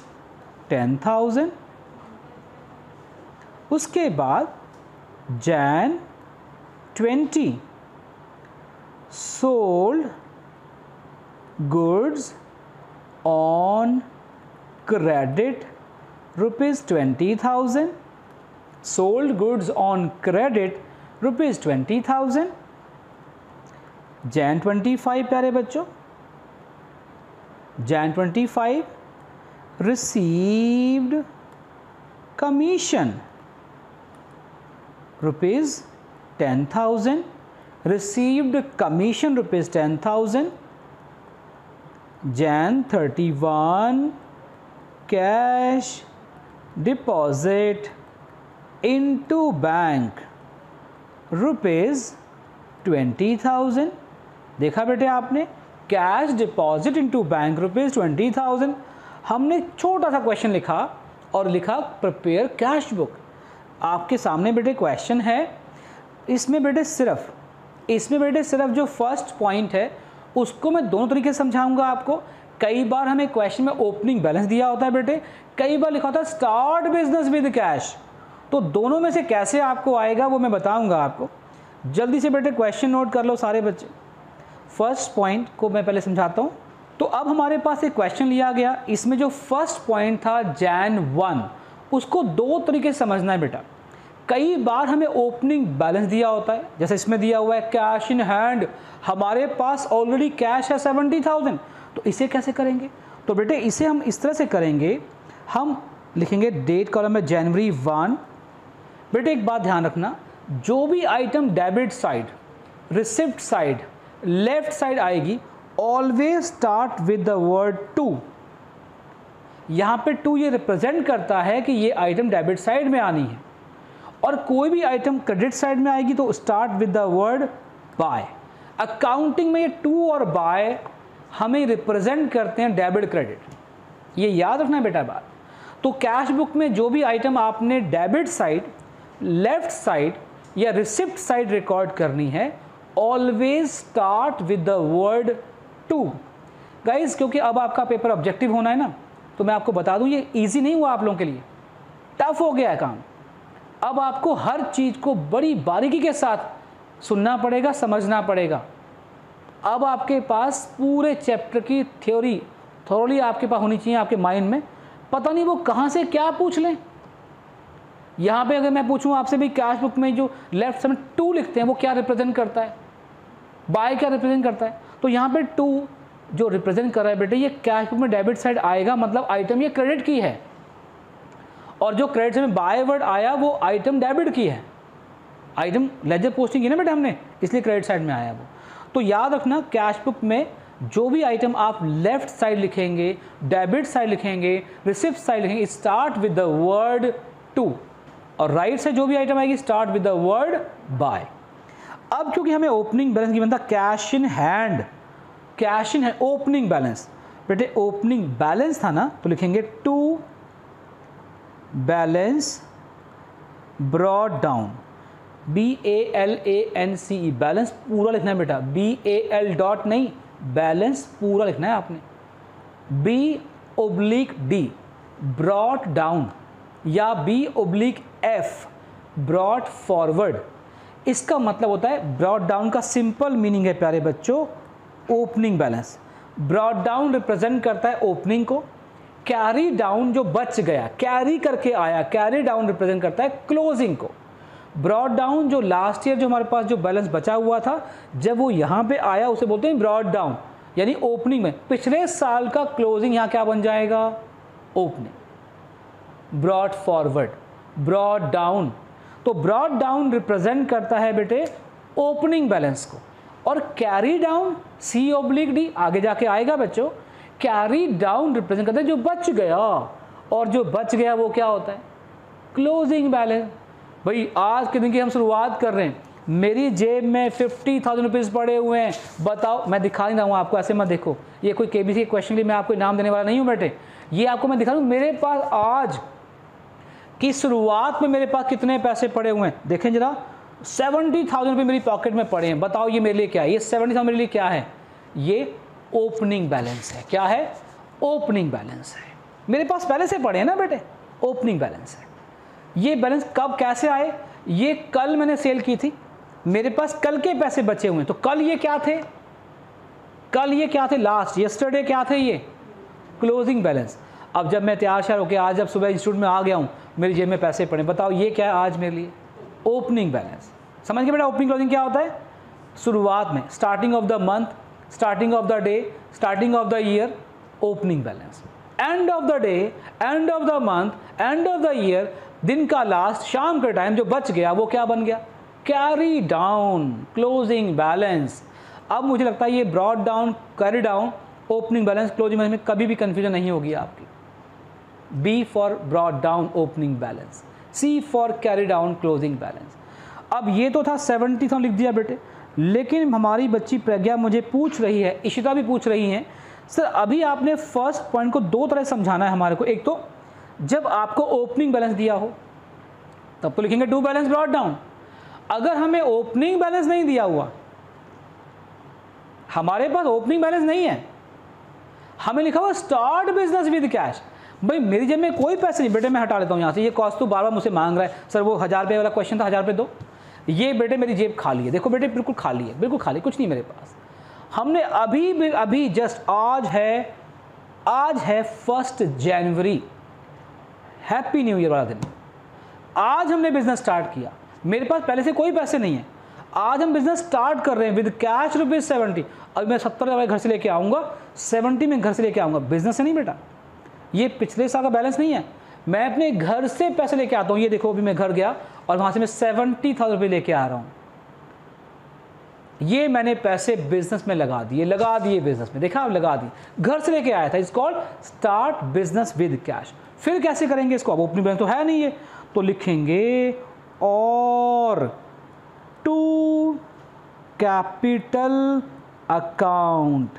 ten thousand उसके बाद Jan twenty sold goods on credit rupees 20000 sold goods on credit rupees 20000 Jan 25 प्यारे बच्चों Jan 25 received commission rupees 10000 received commission rupees 10000 Jan thirty one cash deposit into bank rupees twenty thousand. देखा बेटे आपने? Cash deposit into bank rupees twenty thousand. हमने छोटा सा क्वेश्चन लिखा और लिखा प्रिपेयर कैश बुक। आपके सामने बेटे क्वेश्चन है। इसमें बेटे सिर्फ़, इसमें बेटे सिर्फ़ जो फ़र्स्ट पॉइंट है, उसको मैं दोनों तरीके से समझाऊँगा आपको। कई बार हमें क्वेश्चन में ओपनिंग बैलेंस दिया होता है बेटे। कई बार लिखा होता है स्टार्ट बिज़नेस विद कैश तो दोनों में से कैसे आपको आएगा, वो मैं बताऊँगा आपको। जल्दी से बेटे क्वेश्चन नोट कर लो सारे बच्चे। फ़र्स्ट पॉइंट को मैं पहले समझाता हूँ। तो अब हमारे पास एक क्वेश्चन लिया गया। इसमें जो फ़र्स्ट पॉइंट था जैन वन उसको दो तरीके से समझना है बेटा। कई बार हमें ओपनिंग बैलेंस दिया होता है। जैसे इसमें दिया हुआ है कैश इन हैंड हमारे पास ऑलरेडी कैश है सेवेंटी थाउज़ेंड तो इसे कैसे करेंगे? तो बेटे, इसे हम इस तरह से करेंगे, हम लिखेंगे डेट कॉलम में जनवरी वन बेटे, एक बात ध्यान रखना, जो भी item debit side receipt side left side आएगी always start with the word to यहाँ पे टू ये रिप्रेजेंट करता है कि ये आइटम डेबिट साइड में आनी है। और कोई भी आइटम क्रेडिट साइड में आएगी तो start with the word by accounting में ये टू और बाय हमें रिप्रेजेंट करते हैं डेबिट क्रेडिट ये याद रखना बेटा बात। तो कैश बुक में जो भी आइटम आपने डेबिट साइड लेफ़्ट साइड या रिसिप्ट साइड रिकॉर्ड करनी है always start with the word to guys क्योंकि अब आपका पेपर ऑब्जेक्टिव होना है ना तो मैं आपको बता दूँ, ये इजी नहीं हुआ आप लोगों के लिए। टफ हो गया है काम। अब आपको हर चीज़ को बड़ी बारीकी के साथ सुनना पड़ेगा, समझना पड़ेगा। अब आपके पास पूरे चैप्टर की थ्योरी थोड़ी आपके पास होनी चाहिए आपके माइंड में। पता नहीं वो कहाँ से क्या पूछ लें। यहाँ पे अगर मैं पूछूँ आपसे भी कैश बुक में जो लेफ़्ट साइड टू लिखते हैं, वो क्या रिप्रेजेंट करता है? बाय क्या रिप्रेजेंट करता है? तो यहाँ पे टू जो रिप्रेजेंट कर रहा है बेटे, ये कैश बुक में डेबिट साइड आएगा मतलब आइटम ये क्रेडिट की है। और जो क्रेडिट में बाय वर्ड आया, वो आइटम डेबिट की है। आइटम लेजर पोस्टिंग की ना बेटा हमने, इसलिए क्रेडिट साइड में आया वो। तो याद रखना कैश बुक में जो भी आइटम आप लेफ़्ट साइड लिखेंगे डेबिट साइड लिखेंगे रिसिप्ट साइड लिखेंगे start with the word to और राइट से जो भी आइटम आएगी start with the word by अब क्योंकि हमें ओपनिंग बैलेंस की बनता cash in hand cash in hand opening balance बेटे ओपनिंग बैलेंस था ना तो लिखेंगे to balance brought down B A L A N C E balance पूरा लिखना है बेटा। बी ए एल डॉट नहीं बैलेंस पूरा लिखना है आपने। B oblique D brought down या B oblique F brought forward इसका मतलब होता है ब्रॉड डाउन का सिंपल मीनिंग है प्यारे बच्चों opening balance brought down represent करता है ओपनिंग को। कैरी डाउन जो बच गया कैरी करके आया कैरी डाउन रिप्रेजेंट करता है क्लोजिंग को। ब्रॉड डाउन जो लास्ट ईयर जो हमारे पास जो बैलेंस बचा हुआ था, जब वो यहाँ पे आया, उसे बोलते हैं ब्रॉड डाउन यानी ओपनिंग में। पिछले साल का क्लोजिंग यहाँ क्या बन जाएगा? Opening brought forward brought down तो ब्रॉड डाउन रिप्रेजेंट करता है बेटे ओपनिंग बैलेंस को। और carry down C oblique D आगे जाके आएगा बच्चों कैरी डाउन रिप्रेजेंट करता है जो बच गया। और जो बच गया वो क्या होता है? क्लोजिंग बैलेंस भाई, आज के दिन की हम शुरुआत कर रहे हैं। मेरी जेब में फिफ्टी थाउज़ेंड रुपीज़ पड़े हुए हैं। बताओ, मैं दिखा नहीं रहा हूँ आपको, ऐसे मत देखो। ये कोई के बी सी क्वेश्चन के लिए मैं आपको इनाम देने वाला नहीं हूँ बेटे ये आपको मैं दिखा दूँ मेरे पास आज की शुरुआत में मेरे पास कितने पैसे पड़े हुए हैं? देखें जरा सेवेंटी थाउज़ेंड रुपये मेरी पॉकेट में पड़े हैं। बताओ, ये मेरे लिए क्या है? ये सेवेंटी थाउज़ेंड मेरे लिए क्या है? ये ओपनिंग बैलेंस है। क्या है? ओपनिंग बैलेंस है। मेरे पास पहले से पड़े हैं ना बेटे? ओपनिंग बैलेंस है। ये बैलेंस कब कैसे आए? ये कल मैंने सेल की थी। मेरे पास कल के पैसे बचे हुए हैं। तो कल ये क्या थे? कल ये क्या थे? लास्ट यस्टरडे क्या थे ये? क्लोजिंग बैलेंस अब जब मैं तैयार शार होकर आज जब सुबह इंस्टीट्यूट में आ गया हूँ, मेरी जेब में पैसे पड़े। बताओ, ये क्या है आज मेरे लिए? ओपनिंग बैलेंस समझ गए बेटा ओपनिंग क्लोजिंग क्या होता है? शुरुआत में starting of the month starting of the day starting of the year opening balance end of the day end of the month end of the year दिन का लास्ट शाम का टाइम जो बच गया, वो क्या बन गया? कैरी डाउन क्लोजिंग बैलेंस अब मुझे लगता है ये brought down carry down opening balance closing balance में कभी भी कंफ्यूजन नहीं होगी आपकी। B for brought down opening balance C for carry down closing balance अब ये तो था सेवेंटी था लिख दिया बेटे। लेकिन हमारी बच्ची प्रज्ञा मुझे पूछ रही है इशिता भी पूछ रही हैं। सर, अभी आपने फ़र्स्ट पॉइंट को दो तरह समझाना है हमारे को। एक तो जब आपको ओपनिंग बैलेंस दिया हो, तब तो लिखेंगे टू बैलेंस ब्रॉड डाउन अगर हमें ओपनिंग बैलेंस नहीं दिया हुआ, हमारे पास ओपनिंग बैलेंस नहीं है, हमें लिखा हुआ स्टार्ट बिज़नेस विद कैश भाई, मेरी जेब में कोई पैसे नहीं, बेटे मैं हटा लेता हूँ यहाँ से। ये कॉस्ट तो बार बार मुझसे मांग रहा है। सर, वो हज़ार रुपये वाला क्वेश्चन था, हज़ार रुपये दो। ये बेटे मेरी जेब खाली है। देखो बेटे, बिल्कुल खाली है, बिल्कुल खाली, कुछ नहीं मेरे पास। हमने अभी अभी जस्ट आज है आज है फ़र्स्ट जनवरी हैप्पी न्यू ईयर वाला दिन। आज हमने बिज़नेस स्टार्ट किया। मेरे पास पहले से कोई पैसे नहीं है। आज हम बिज़नेस स्टार्ट कर रहे हैं विद कैश रुपीज़ सेवेंटी। अभी मैं सत्तर हज़ार घर से लेके आऊँगा, सेवेंटी में घर से लेके आऊँगा। बिज़नेस है नहीं बेटा। ये पिछले साल का बैलेंस नहीं है। मैं अपने घर से पैसे लेके आता हूँ। ये देखो, अभी मैं घर गया और वहाँ से मैं सेवेंटी थाउज़ेंड रुपये लेके आ रहा हूँ। ये मैंने पैसे बिज़नेस में लगा दिए लगा दिए बिज़नेस में। देखा आप लगा दिए। घर से लेके आया था। इस called start business with cash फिर कैसे करेंगे इसको? अब ओपनिंग बैलेंस तो है नहीं है तो लिखेंगे और टू कैपिटल अकाउंट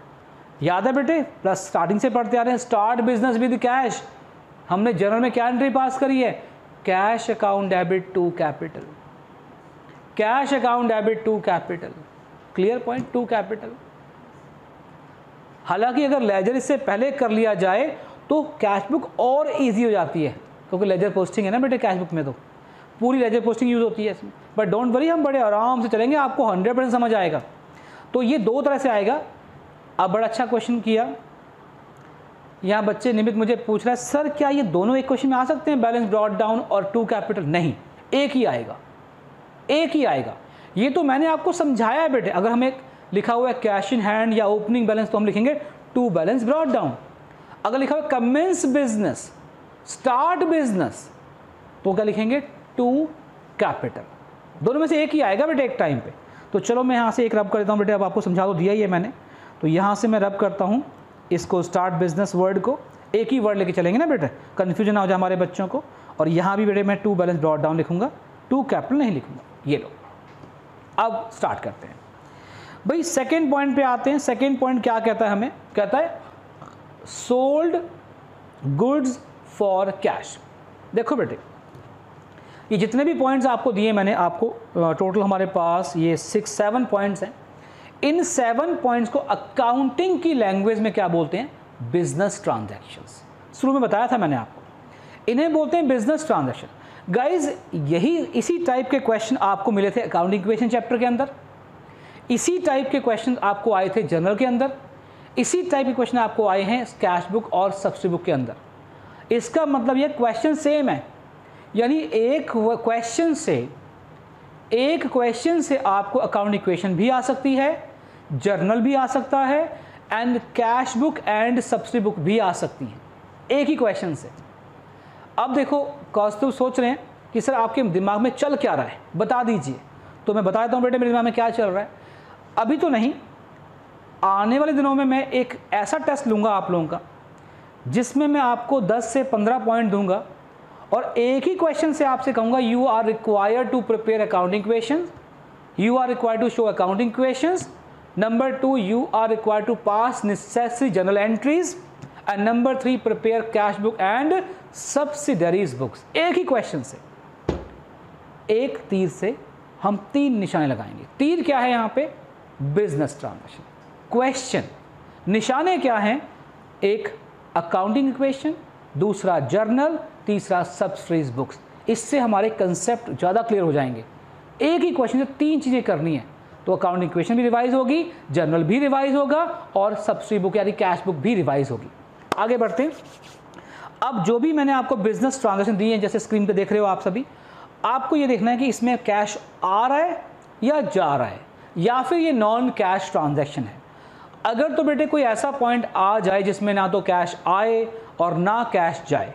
याद है बेटे? प्लस स्टार्टिंग से पढ़ते आ रहे हैं। स्टार्ट बिज़नेस विद कैश हमने जनरल में क्या एंट्री पास करी है? Cash account debit to capital cash account debit to capital clear point to capital हालाँकि अगर लेजर इससे पहले कर लिया जाए तो कैश बुक और ईजी हो जाती है, क्योंकि लेजर पोस्टिंग है ना बेटे कैश बुक में तो। पूरी लेजर पोस्टिंग यूज़ होती है इसमें। बट डोंट वरी हम बड़े आराम से चलेंगे, आपको हंड्रेड परसेंट समझ आएगा। तो ये दो तरह से आएगा। अब बड़ा अच्छा क्वेश्चन किया। यहाँ बच्चे निमित मुझे पूछ रहा है, सर, क्या ये दोनों एक क्वेश्चन में आ सकते हैं? बैलेंस ब्रॉड डाउन और टू कैपिटल नहीं। एक ही आएगा। एक ही आएगा। ये तो मैंने आपको समझाया है बेटे। अगर हमें लिखा हुआ है कैश इन हैंड या ओपनिंग बैलेंस तो हम लिखेंगे टू बैलेंस ब्रॉड डाउन अगर लिखा हुआ कमेंस बिज़नेस स्टार्ट बिज़नेस तो क्या लिखेंगे? टू कैपिटल दोनों में से एक ही आएगा बेटे एक टाइम पे। तो चलो मैं यहाँ से एक रब कर देता हूँ बेटे, अब आपको समझा तो दिया ही है मैंने। तो यहाँ से मैं रब करता हूँ इसको स्टार्ट बिज़नेस वर्ड को। एक ही वर्ड लेके चलेंगे ना बेटे? कन्फ्यूज़न ना हो जाए हमारे बच्चों को। और यहाँ भी बेटे मैं टू बैलेंस ब्रॉड डाउन लिखूँगा। टू कैपिटल नहीं लिखूँगा। ये लो। अब स्टार्ट करते हैं। भाई सेकेंड पॉइंट पे आते हैं। सेकेंड पॉइंट क्या कहता है हमें? कहता है सोल्ड गुड्स फॉर कैश। देखो बेटे, ये जितने भी पॉइंट्स आपको दिए मैंने, आपको टोटल हमारे पास ये सिक्स सेवन पॉइंट्स हैं। इन सेवन पॉइंट्स को अकाउंटिंग की लैंग्वेज में क्या बोलते हैं? बिज़नेस ट्रांजैक्शंस शुरू में बताया था मैंने आपको। इन्हें बोलते हैं बिज़नेस ट्रांजैक्शन गाइज़ यही, इसी टाइप के क्वेश्चन आपको मिले थे अकाउंटिंग क्वेश्चन चैप्टर के अंदर। इसी टाइप के क्वेश्चन आपको आए थे जनरल के अंदर। इसी टाइप के क्वेश्चन आपको आए हैं कैश बुक और सब्सिडी बुक के अंदर। इसका मतलब ये क्वेश्चन सेम है। यानी एक क्वेश्चन से, एक क्वेश्चन से आपको अकाउंट इक्वेशन भी आ सकती है जर्नल भी आ सकता है and cash book and subsidy book भी आ सकती है। एक ही क्वेश्चन से। अब देखो कौस्तुभ सोच रहे हैं कि सर आपके दिमाग में चल क्या रहा है? बता दीजिए। तो मैं बता देता हूँ बेटे, मेरे दिमाग में क्या चल रहा है? अभी तो नहीं आने वाले दिनों में मैं एक ऐसा टेस्ट लूँगा आप लोगों का, जिसमें मैं आपको 10 से 15 पॉइंट दूँगा और एक ही क्वेश्चन से आपसे कहूँगा you are required to prepare accounting question you are required to show accounting question number two you are required to pass necessary journal entries and number three prepare cash book and subsidiaries books एक ही क्वेश्चन से। एक तीर से हम तीन निशाने लगाएँगे। तीर क्या है यहाँ पे? Business transaction question. निशाने क्या हैं? एक अकाउंटिंग इक्वेशन दूसरा जर्नल तीसरा सबस्ट्रीज बुक्स इससे हमारे कंसेप्ट ज़्यादा क्लियर हो जाएँगे। एक ही क्वेश्चन से तीन चीज़ें करनी है। तो अकाउंटिंग इक्वेशन भी रिवाइज होगी जर्नल भी रिवाइज होगा और सब्सिडी बुक यानी कैश बुक भी रिवाइज होगी। आगे बढ़ते हैं। अब जो भी मैंने आपको बिज़नेस ट्रांजेक्शन दी है, जैसे स्क्रीन पे देख रहे हो आप सभी, आपको ये देखना है कि इसमें कैश आ रहा है या जा रहा है, या फिर ये नॉन कैश ट्रांजेक्शन है। अगर तो बेटे कोई ऐसा पॉइंट आ जाए जिसमें ना तो कैश आए और ना कैश जाए,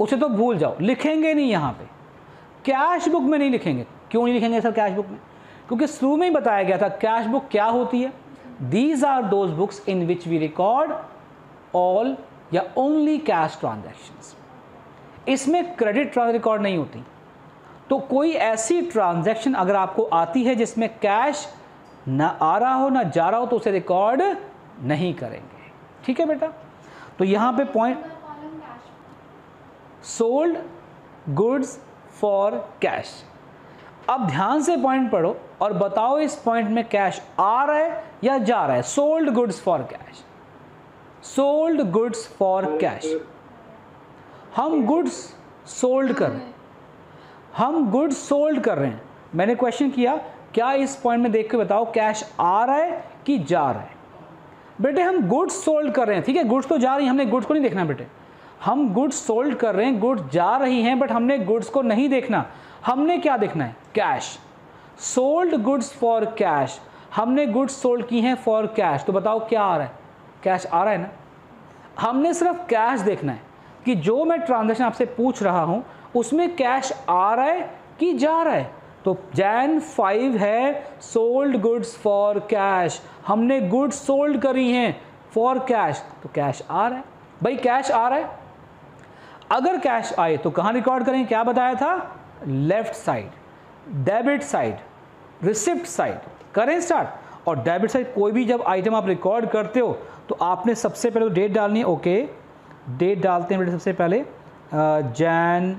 उसे तो भूल जाओ। लिखेंगे नहीं यहाँ पे। कैश बुक में नहीं लिखेंगे। क्यों नहीं लिखेंगे सर कैश बुक में? क्योंकि शुरू में ही बताया गया था कैश बुक क्या होती है। These are those books in which we record all या ओनली कैश ट्रांजेक्शन्स इसमें क्रेडिट रिकॉर्ड नहीं होती। तो कोई ऐसी ट्रांजैक्शन अगर आपको आती है जिसमें कैश ना आ रहा हो ना जा रहा हो तो उसे रिकॉर्ड नहीं करेंगे। ठीक है बेटा? तो यहाँ पे point sold goods for cash अब ध्यान से पॉइंट पढ़ो और बताओ इस पॉइंट में कैश आ रहा है या जा रहा है। Sold goods for cash sold goods for cash हम गुड्स सोल्ड कर रहे हैं। हम गुड्स सोल्ड कर रहे हैं। मैंने क्वेश्चन किया क्या इस पॉइंट में देख के बताओ कैश आ रहा है कि जा रहा है? बेटे, हम गुड्स सोल्ड कर रहे हैं, ठीक है? गुड्स तो जा रही हैं, हमने गुड्स को नहीं देखना बेटे। हम गुड्स सोल्ड कर रहे हैं गुड्स जा रही हैं बट हमने गुड्स को नहीं देखना। हमने क्या देखना है? Cash sold goods for cash हमने गुड्स सोल्ड की हैं फॉर कैश तो बताओ, क्या आ रहा है? कैश आ रहा है ना? हमने सिर्फ़ कैश देखना है कि जो मैं ट्रांजेक्शन आपसे पूछ रहा हूँ, उसमें कैश आ रहा है कि जा रहा है? तो जैन फाइव है सोल्ड गुड्स फॉर कैश हमने गुड्स सोल्ड करी हैं फॉर कैश तो कैश आ रहा है। भाई कैश आ रहा है? अगर कैश आए तो कहाँ रिकॉर्ड करें? क्या बताया था? Left side debit side receipt side करें स्टार्ट और डेबिट साइड कोई भी जब आइटम आप रिकॉर्ड करते हो तो आपने सबसे पहले तो डेट डालनी है। ओके डेट डालते हैं बेटे सबसे पहले जैन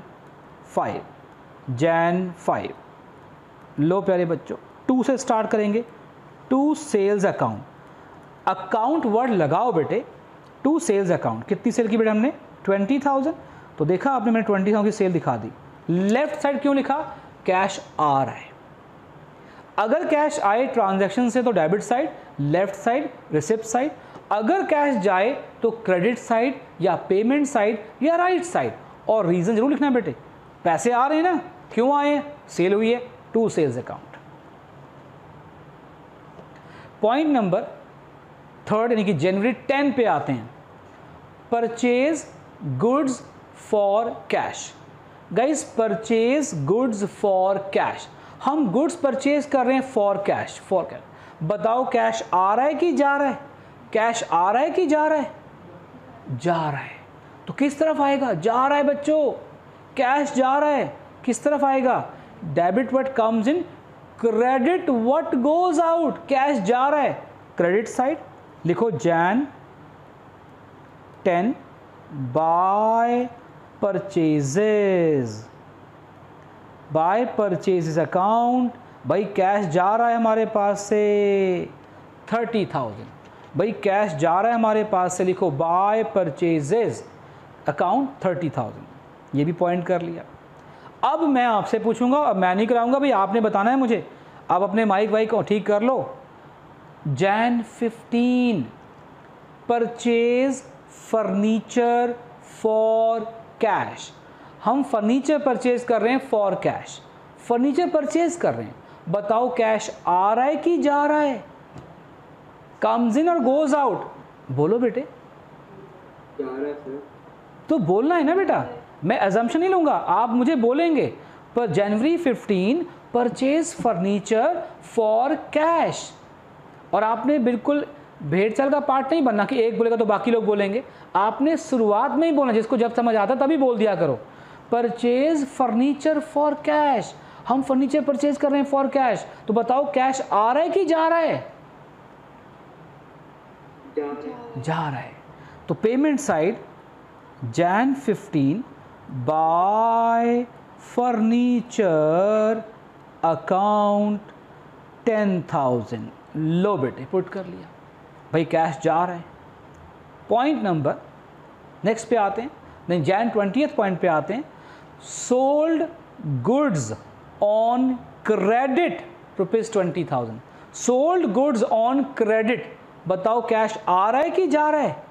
फाइव जैन फाइव लो प्यारे बच्चों टू से स्टार्ट करेंगे। To sales account account word लगाओ बेटे टू सेल्स अकाउंट कितनी सेल की बेटे हमने? ट्वेंटी थाउज़ेंड तो देखा आपने, मैंने ट्वेंटी थाउज़ेंड की सेल दिखा दी। लेफ़्ट साइड क्यों लिखा? कैश आ रहा है अगर कैश आए ट्रांजैक्शन से तो debit side left side receipt side अगर कैश जाए तो क्रेडिट साइड या पेमेंट साइड या राइट साइड और रीजन ज़रूर लिखना बेटे। पैसे आ रहे हैं ना? क्यों आए हैं? सेल हुई है। To sales account. Point number third, यानी कि जनवरी टेन पे आते हैं। Purchase goods for cash. Guys, purchase goods for cash. हम गुड्स परचेज कर रहे हैं फॉर कैश फॉर कैश। बताओ, कैश आ रहा है कि जा रहा है? कैश आ रहा है कि जा रहा है? जा रहा है। तो किस तरफ़ आएगा? जा रहा है बच्चों। कैश जा रहा है। किस तरफ़ आएगा? Debit what comes in credit what goes out cash जा रहा है। क्रेडिट साइड लिखो Jan ten by purchases by purchases account भाई कैश जा रहा है हमारे पास से थर्टी थाउज़ेंड भाई कैश जा रहा है हमारे पास से लिखो by purchases account thirty thousand ये भी पॉइंट कर लिया। अब मैं आपसे पूछूँगा अब मैं नहीं कराऊँगा भाई आपने बताना है मुझे। अब अपने माइक वाइक को ठीक कर लो। Jan fifteen purchase furniture for cash हम फर्नीचर परचेज कर रहे हैं फॉर कैश फर्नीचर परचेज कर रहे हैं। बताओ कैश आ रहा है कि जा रहा है? कम्स इन और गोज आउट बोलो बेटे।
जा रहा है
तो बोलना है ना बेटा। मैं एजम्पन नहीं लूँगा आप मुझे बोलेंगे पर जनवरी 15 परचेज फर्नीचर फॉर कैश और आपने बिल्कुल भेड़ चाल का पार्ट नहीं बनना कि एक बोलेगा तो बाकी लोग बोलेंगे। आपने शुरुआत में ही बोलना जिसको जब समझ आता तभी बोल दिया करो। परचेज फर्नीचर फॉर कैश हम फर्नीचर परचेज कर रहे हैं फॉर कैश तो बताओ कैश आ रहा है कि जा रहा है?
जा रहा है।
तो payment side Jan 15 furniture account ten thousand लो बेटे पुट कर लिया। भाई कैश जा रहा है। पॉइंट नंबर नेक्स्ट पे आते हैं। नहीं जैन ट्वेंटी पॉइंट पे आते हैं। Sold goods on credit rupees twenty thousand sold goods on credit बताओ कैश आ रहा है कि जा रहा है?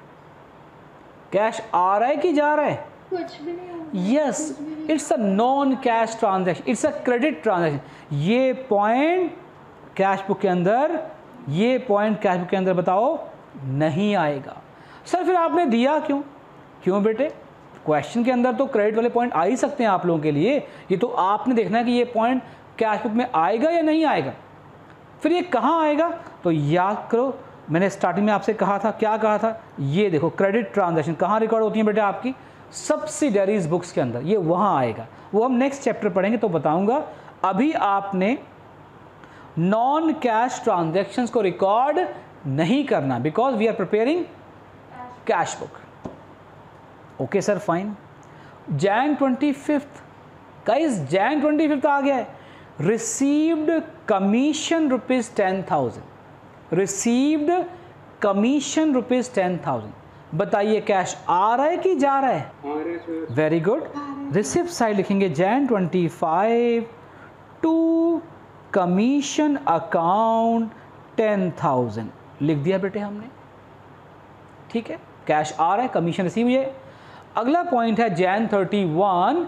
कैश आ रहा है कि जा रहा है?
कुछ भी नहीं
yes it's a non cash transaction it's a credit transaction ये पॉइंट कैश बुक के अंदर, ये पॉइंट कैश बुक के अंदर बताओ, नहीं आएगा। सर फिर आपने दिया क्यों? क्यों बेटे? क्वेश्चन के अंदर तो क्रेडिट वाले पॉइंट आ ही सकते हैं आप लोगों के लिए। ये तो आपने देखना है कि ये पॉइंट कैश बुक में आएगा या नहीं आएगा। फिर ये कहाँ आएगा? तो याद करो, मैंने स्टार्टिंग में आपसे कहा था, क्या कहा था? ये देखो क्रेडिट ट्रांजैक्शन कहाँ रिकॉर्ड होती है बेटे आपकी? सब्सिडरीज बुक्स के अंदर, ये वहाँ आएगा। वो हम नेक्स्ट चैप्टर पढ़ेंगे तो बताऊँगा। अभी आपने नॉन कैश ट्रांजेक्शन्स को रिकॉर्ड नहीं करना because we are preparing cash book okay sir fine Jan twenty fifth guys Jan twenty fifth आ गया है। Received commission rupees ten thousand received commission rupees ten thousand बताइए कैश आ रहा है कि जा रहा है?
आ रहा है sir
very good receipt side लिखेंगे Jan twenty five to commission account ten thousand लिख दिया बेटे हमने। ठीक है? कैश आ रहा है कमीशन रिसीव है अगला पॉइंट है Jan thirty one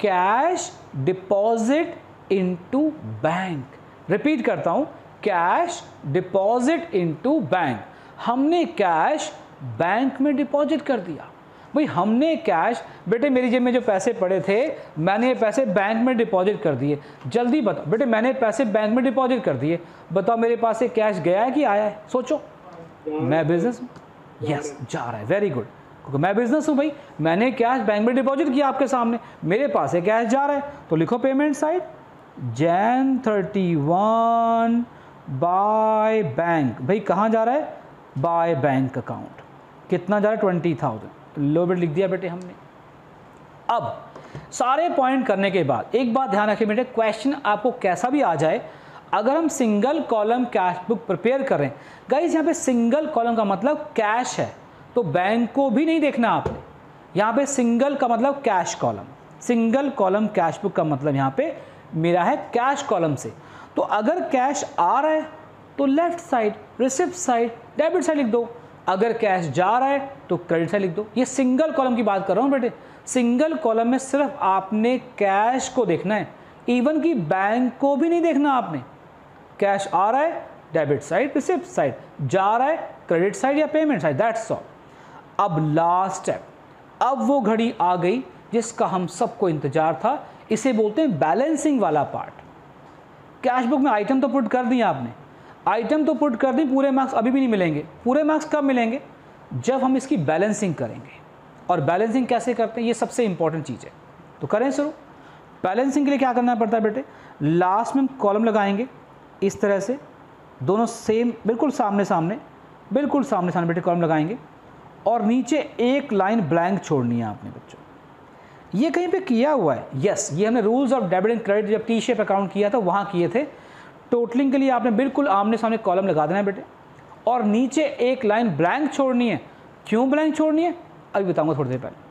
cash deposit into bank repeat करता हूँ कैश डिपॉजिट इनटू बैंक हमने कैश बैंक में डिपॉजिट कर दिया। भाई, हमने कैश, बेटे मेरी जेब में जो पैसे पड़े थे, मैंने ये पैसे बैंक में डिपॉजिट कर दिए। जल्दी बताओ, बेटे मैंने पैसे बैंक में डिपॉजिट कर दिए। बताओ मेरे पास से कैश गया है कि आया है? सोचो। मैं बिज़नेस यस जा रहा है। वेरी गुड क्योंकि मैं बिज़नेस हूँ भाई। मैंने कैश बैंक में डिपॉजिट किया आपके सामने। मेरे पास से कैश जा रहा है। तो लिखो payment side Jan thirty one by bank भाई, कहाँ जा रहा है? बाय बैंक अकाउंट कितना जा रहा है? Twenty thousand. लो बेट लिख दिया बेटे हमने। अब, सारे पॉइंट करने के बाद, एक बात ध्यान रखें बेटे क्वेश्चन आपको कैसा भी आ जाए, अगर हम single column cash book prepare करें गाइज़ यहाँ पे सिंगल कॉलम का मतलब कैश है तो बैंक को भी नहीं देखना आपने। यहाँ पे सिंगल का मतलब cash column single column cash book का मतलब यहाँ पे मेरा है कैश कॉलम से। तो अगर कैश आ रहा है तो left side receipt side debit side लिख दो। अगर कैश जा रहा है तो क्रेडिट साइड लिख दो। ये सिंगल कॉलम की बात कर रहा हूँ बेटे। सिंगल कॉलम में सिर्फ़ आपने कैश को देखना है। इवन कि बैंक को भी नहीं देखना आपने। कैश आ रहा है डेबिट साइड रिसिप्ट साइड जा रहा है क्रेडिट साइड या पेमेंट साइड दैट्स ऑल अब लास्ट स्टेप अब वो घड़ी आ गई, जिसका हम सबको इंतज़ार था। इसे बोलते हैं बैलेंसिंग वाला पार्ट कैश बुक में आइटम तो पुट कर दिया आपने। आइटम तो पुट कर दें, पूरे मार्क्स अभी भी नहीं मिलेंगे। पूरे मार्क्स कब मिलेंगे? जब हम इसकी बैलेंसिंग करेंगे। और बैलेंसिंग कैसे करते हैं? ये सबसे इंपॉर्टेंट चीज़ है। तो करें शुरू। बैलेंसिंग के लिए क्या करना पड़ता है बेटे? लास्ट में हम कॉलम लगाएँगे। इस तरह से। दोनों सेम बिल्कुल सामने सामने बिल्कुल सामने सामने बेटे कॉलम लगाएँगे। और नीचे एक लाइन ब्लैंक छोड़नी है आपने बच्चों। ये कहीं पे किया हुआ है? यस ये हमने rules of debit and credit जब टी शेप अकाउंट किया था, वहाँ किए थे। टोटलिंग के लिए आपने बिल्कुल आमने सामने कॉलम लगा देना है बेटे। और नीचे एक लाइन ब्लैंक छोड़नी है। क्यों ब्लैंक छोड़नी है? अभी बताऊँगा थोड़ी देर पहले।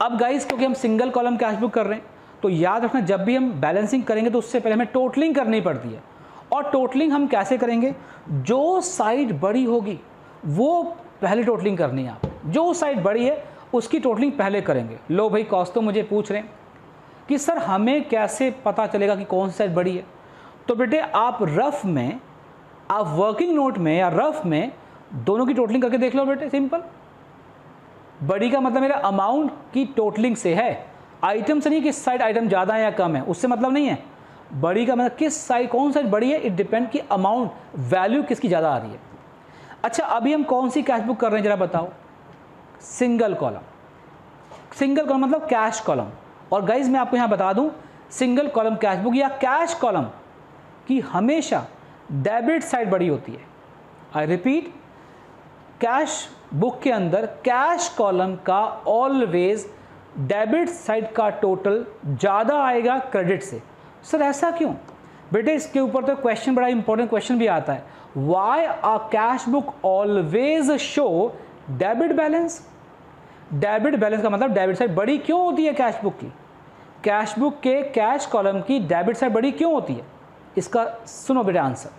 अब गाइस क्योंकि हम सिंगल कॉलम कैश बुक कर रहे हैं तो याद रखना, जब भी हम बैलेंसिंग करेंगे तो उससे पहले हमें टोटलिंग करनी पड़ती है। और टोटलिंग हम कैसे करेंगे? जो साइड बड़ी होगी, वो पहले टोटलिंग करनी है आप जो साइड बड़ी है, उसकी टोटलिंग पहले करेंगे। लो भाई कॉस्ट तो मुझे पूछ रहे हैं कि, सर, हमें कैसे पता चलेगा कि कौन सी साइड बड़ी है? तो बेटे, आप रफ में, आप वर्किंग नोट में या रफ में दोनों की टोटलिंग करके देख लो बेटे सिंपल बड़ी का मतलब मेरा अमाउंट की टोटलिंग से है। आइटम से नहीं किस साइड आइटम ज़्यादा है या कम है, उससे मतलब नहीं है। बड़ी का मतलब किस साइड कौन साइड बड़ी है इट डिपेंड कि अमाउंट वैल्यू किसकी ज़्यादा आ रही है। अच्छा अभी हम कौन सी कैश बुक कर रहे हैं, जरा बताओ। सिंगल कॉलम सिंगल कॉलम मतलब कैश कॉलम और गाइज़ मैं आपको यहाँ बता दूँ सिंगल कॉलम कैश बुक या कैश कॉलम की हमेशा डेबिट साइड बड़ी होती है। आई रिपीट कैश बुक के अंदर कैश कॉलम का ऑलवेज डेबिट साइड का टोटल ज़्यादा आएगा क्रेडिट से। सर ऐसा क्यों? बेटे, इसके ऊपर तो क्वेश्चन बड़ा इंपॉर्टेंट क्वेश्चन भी आता है। Why uh cash book always show debit balance debit balance का मतलब डेबिट साइड बड़ी क्यों होती है कैश बुक की? कैश बुक के कैश कॉलम की डेबिट साइड बड़ी क्यों होती है? इसका सुनो बेटे आंसर।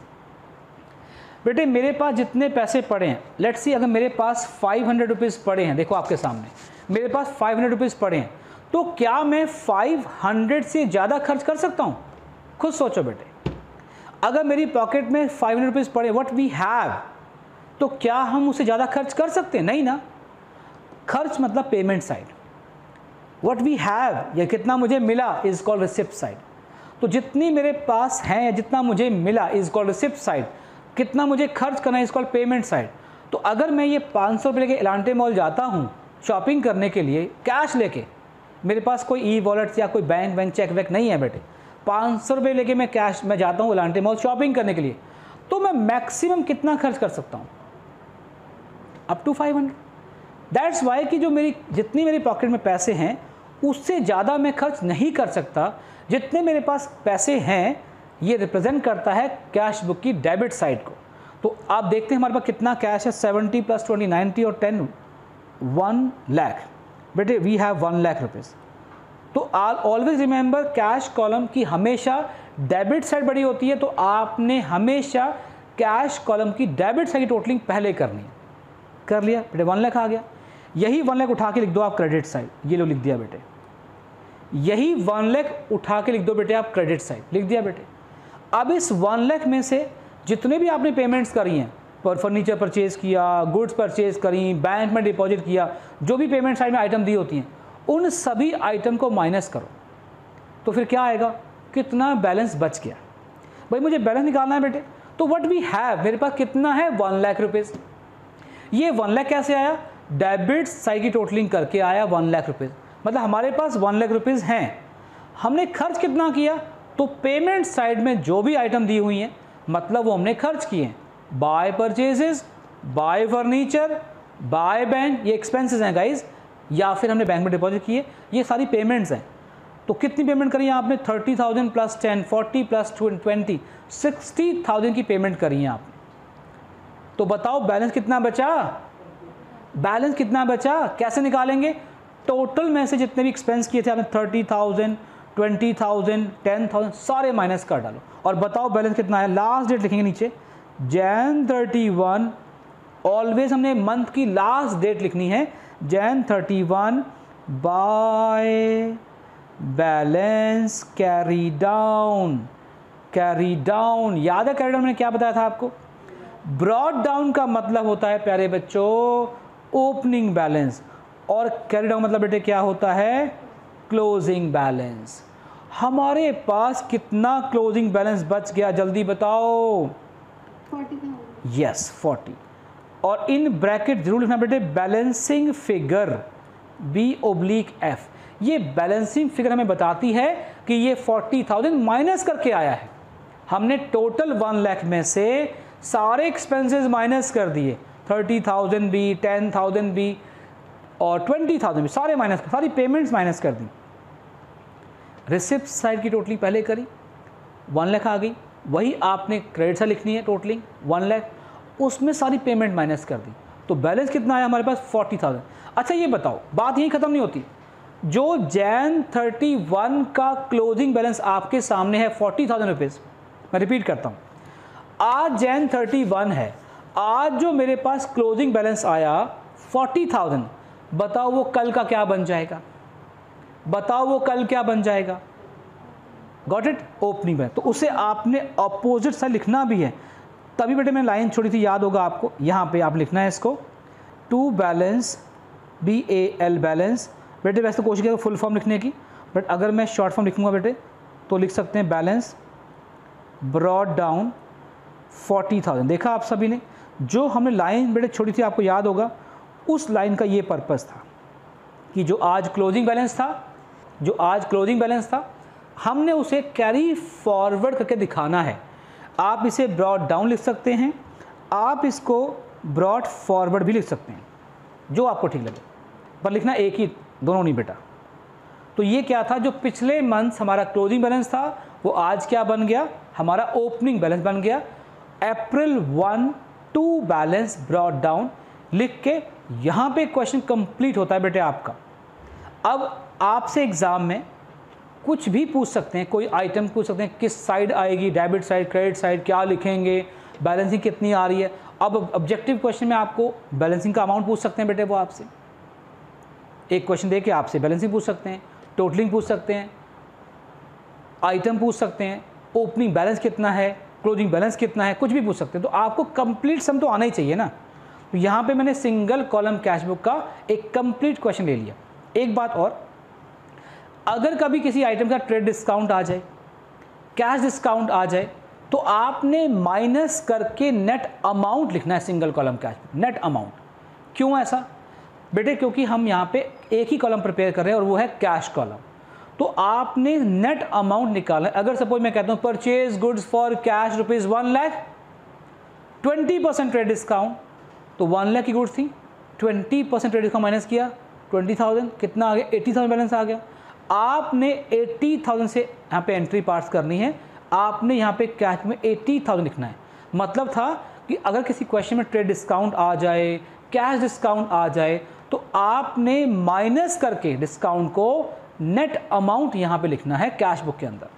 बेटे मेरे पास जितने पैसे पड़े हैं लेट्स सी अगर मेरे पास फाइव हंड्रेड रुपीज़ पड़े हैं, देखो आपके सामने, मेरे पास फाइव हंड्रेड रुपीज़ पड़े हैं तो क्या मैं फाइव हंड्रेड से ज़्यादा खर्च कर सकता हूँ? खुद सोचो बेटे। अगर मेरी पॉकेट में फाइव हंड्रेड रुपीज़ पड़े वट वी हैव तो क्या हम उसे ज़्यादा खर्च कर सकते हैं? नहीं ना। खर्च मतलब payment side what we have या कितना मुझे मिला इज़ कॉल्ड रिसिप्ट साइड तो जितनी मेरे पास हैं जितना मुझे मिला इज़ कॉल्ड रिसिप्ट साइड कितना मुझे खर्च करना है इस कॉल पेमेंट साइड तो अगर मैं ये पाँच सौ रुपये लेके एलांटे मॉल जाता हूँ शॉपिंग करने के लिए कैश लेके, मेरे पास कोई ई वॉलेट या कोई बैंक बैंक चेक वैक नहीं है बेटे। पाँच सौ रुपये लेके मैं कैश में जाता हूँ एलांटे मॉल शॉपिंग करने के लिए तो मैं मैक्सिमम कितना खर्च कर सकता हूँ? Up to five hundred that's why कि जो मेरी, जितनी मेरी पॉकेट में पैसे हैं, उससे ज़्यादा मैं खर्च नहीं कर सकता जितने मेरे पास पैसे हैं, ये रिप्रेजेंट करता है कैश बुक की डेबिट साइड को। तो आप देखते हैं हमारे पास कितना कैश है सेवेंटी प्लस ट्वेंटी नाइन्टी और टेन वन लैख बेटे we have one lakh rupees तो all always remember cash column की हमेशा डेबिट साइड बड़ी होती है तो आपने हमेशा कैश कॉलम की डेबिट साइड टोटलिंग पहले करनी है। कर लिया? बेटे वन लाख आ गया। यही वन लैख उठा के लिख दो आप क्रेडिट साइड ये लो लिख दिया बेटे। यही वन लाख उठा के लिख दो बेटे आप क्रेडिट साइड लिख दिया बेटे। अब इस वन लाख में से जितने भी आपने पेमेंट्स करी हैं, पर फर्नीचर परचेज किया गुड्स परचेज करी बैंक में डिपॉजिट किया, जो भी पेमेंट साइड में आइटम दी होती हैं, उन सभी आइटम को माइनस करो। तो फिर क्या आएगा? कितना बैलेंस बच गया। भाई मुझे बैलेंस निकालना है बेटे। तो वट वी हैव मेरे पास कितना है? वन लाख रुपीज़ ये वन लाख कैसे आया? डेबिट साइड की टोटलिंग करके आया वन लाख रुपीज़ मतलब हमारे पास वन लाख रुपीज़ हैं। हमने खर्च कितना किया? तो पेमेंट साइड में जो भी आइटम दी हुई हैं मतलब वो हमने खर्च किए हैं। By purchases by furniture by bank ये एक्सपेंसेस हैं गाइज़ या फिर हमने बैंक में डिपॉजिट किए, ये सारी पेमेंट्स हैं। तो कितनी पेमेंट करी है आपने? Thirty thousand plus ten forty plus twenty sixty thousand की पेमेंट करी है आपने। तो बताओ बैलेंस कितना बचा? बैलेंस कितना बचा? कैसे निकालेंगे? टोटल में से जितने भी एक्सपेंस किए थे आपने thirty thousand twenty thousand ten thousand सारे माइनस कर डालो। और बताओ बैलेंस कितना है? लास्ट डेट लिखेंगे नीचे। जैन थर्टी वन ऑलवेज हमने मंथ की लास्ट डेट लिखनी है। Jan thirty one by balance carry down carry down याद है कैरी डाउन मैंने क्या बताया था आपको? ब्रॉड डाउन का मतलब होता है, प्यारे बच्चों ओपनिंग बैलेंस और कैरी डाउन मतलब बेटे क्या होता है? क्लोजिंग बैलेंस हमारे पास कितना क्लोजिंग बैलेंस बच गया? जल्दी बताओ. यस फोर्टी yes, और इन ब्रैकेट ज़रूर लिखना बेटे balancing figure B oblique F ये बैलेंसिंग फिगर हमें बताती है कि ये फोर्टी थाउज़ेंड माइनस करके आया है। हमने टोटल वन लाख में से सारे एक्सपेंसेस माइनस कर दिए। थर्टी थाउज़ेंड भी टेन थाउज़ेंड भी। और ट्वेंटी थाउज़ेंड सारे माइनस सारी पेमेंट्स माइनस कर दी। रिसिप्ट साइड की टोटली पहले करी वन लाख आ गई। वही आपने क्रेडिट साइड लिखनी है टोटलिंग वन लाख उसमें सारी पेमेंट माइनस कर दी। तो बैलेंस कितना आया हमारे पास? फोर्टी थाउज़ेंड अच्छा ये बताओ, बात यहीं ख़त्म नहीं होती। जो जैन थर्टी वन का क्लोजिंग बैलेंस आपके सामने है फोर्टी थाउज़ेंड रुपीज़ मैं रिपीट करता हूँ। आज जैन थर्टी वन है। आज जो मेरे पास क्लोजिंग बैलेंस आया फोर्टी थाउज़ेंड बताओ वो कल का क्या बन जाएगा? बताओ वो कल क्या बन जाएगा? गॉट इट ओपनिंग बैलेंस तो उसे आपने अपोजिट साइड लिखना भी है। तभी बेटे मैंने लाइन छोड़ी थी, याद होगा आपको। यहाँ पे आप लिखना है इसको। To balance B A L balance बेटे वैसे तो कोशिश करेगा फुल फॉर्म लिखने की। बट अगर मैं शॉर्ट फॉर्म लिखूँगा बेटे तो लिख सकते हैं balance brought down forty thousand देखा आप सभी ने? जो हमने लाइन बेटे छोड़ी थी, आपको याद होगा उस लाइन का ये पर्पज़ था कि जो आज क्लोजिंग बैलेंस था, जो आज क्लोजिंग बैलेंस था, हमने उसे कैरी फॉरवर्ड करके दिखाना है। आप इसे ब्रॉड डाउन लिख सकते हैं, आप इसको ब्रॉड फॉरवर्ड भी लिख सकते हैं, जो आपको ठीक लगे। पर लिखना एक ही, दोनों नहीं बेटा। तो ये क्या था, जो पिछले मंथ हमारा क्लोजिंग बैलेंस था, वो आज क्या बन गया? हमारा ओपनिंग बैलेंस बन गया। April one to balance brought down लिख के यहाँ पे क्वेश्चन कंप्लीट होता है बेटे आपका। अब आपसे एग्ज़ाम में कुछ भी पूछ सकते हैं, कोई आइटम पूछ सकते हैं, किस साइड आएगी, डेबिट साइड, क्रेडिट साइड, क्या लिखेंगे, बैलेंसिंग कितनी आ रही है। अब ऑब्जेक्टिव क्वेश्चन में आपको बैलेंसिंग का अमाउंट पूछ सकते हैं बेटे वो आपसे। एक क्वेश्चन दे के आपसे बैलेंसिंग पूछ सकते हैं टोटलिंग पूछ सकते हैं आइटम पूछ सकते हैं ओपनिंग बैलेंस कितना है क्लोजिंग बैलेंस कितना है, कुछ भी पूछ सकते हैं। तो आपको कंप्लीट सम तो आना ही चाहिए ना। तो यहाँ पे मैंने सिंगल कॉलम कैश बुक का एक कंप्लीट क्वेश्चन ले लिया। एक बात और, अगर कभी किसी आइटम का ट्रेड डिस्काउंट आ जाए, कैश डिस्काउंट आ जाए तो आपने माइनस करके नेट अमाउंट लिखना है single column cash book, net amount. क्यों ऐसा? बेटे, क्योंकि हम यहाँ पे एक ही कॉलम प्रिपेयर कर रहे हैं और वो है कैश कॉलम। तो आपने नेट अमाउंट निकाला अगर सपोज़ मैं कहता हूँ purchase goods for cash rupees one lakh twenty percent trade discount तो वन लैख की गुड्स थी twenty percent trade discount minus किया ट्वेंटी थाउज़ेंड कितना आ गया? एट्टी थाउज़ेंड बैलेंस आ गया। आपने एट्टी थाउज़ेंड से यहाँ पे एंट्री पार्ट्स करनी है। आपने यहाँ पे कैश में एट्टी थाउज़ेंड लिखना है। मतलब था कि अगर किसी क्वेश्चन में ट्रेड डिस्काउंट आ जाए कैश डिस्काउंट आ जाए तो आपने माइनस करके डिस्काउंट को नेट अमाउंट यहाँ पे लिखना है कैश बुक के अंदर।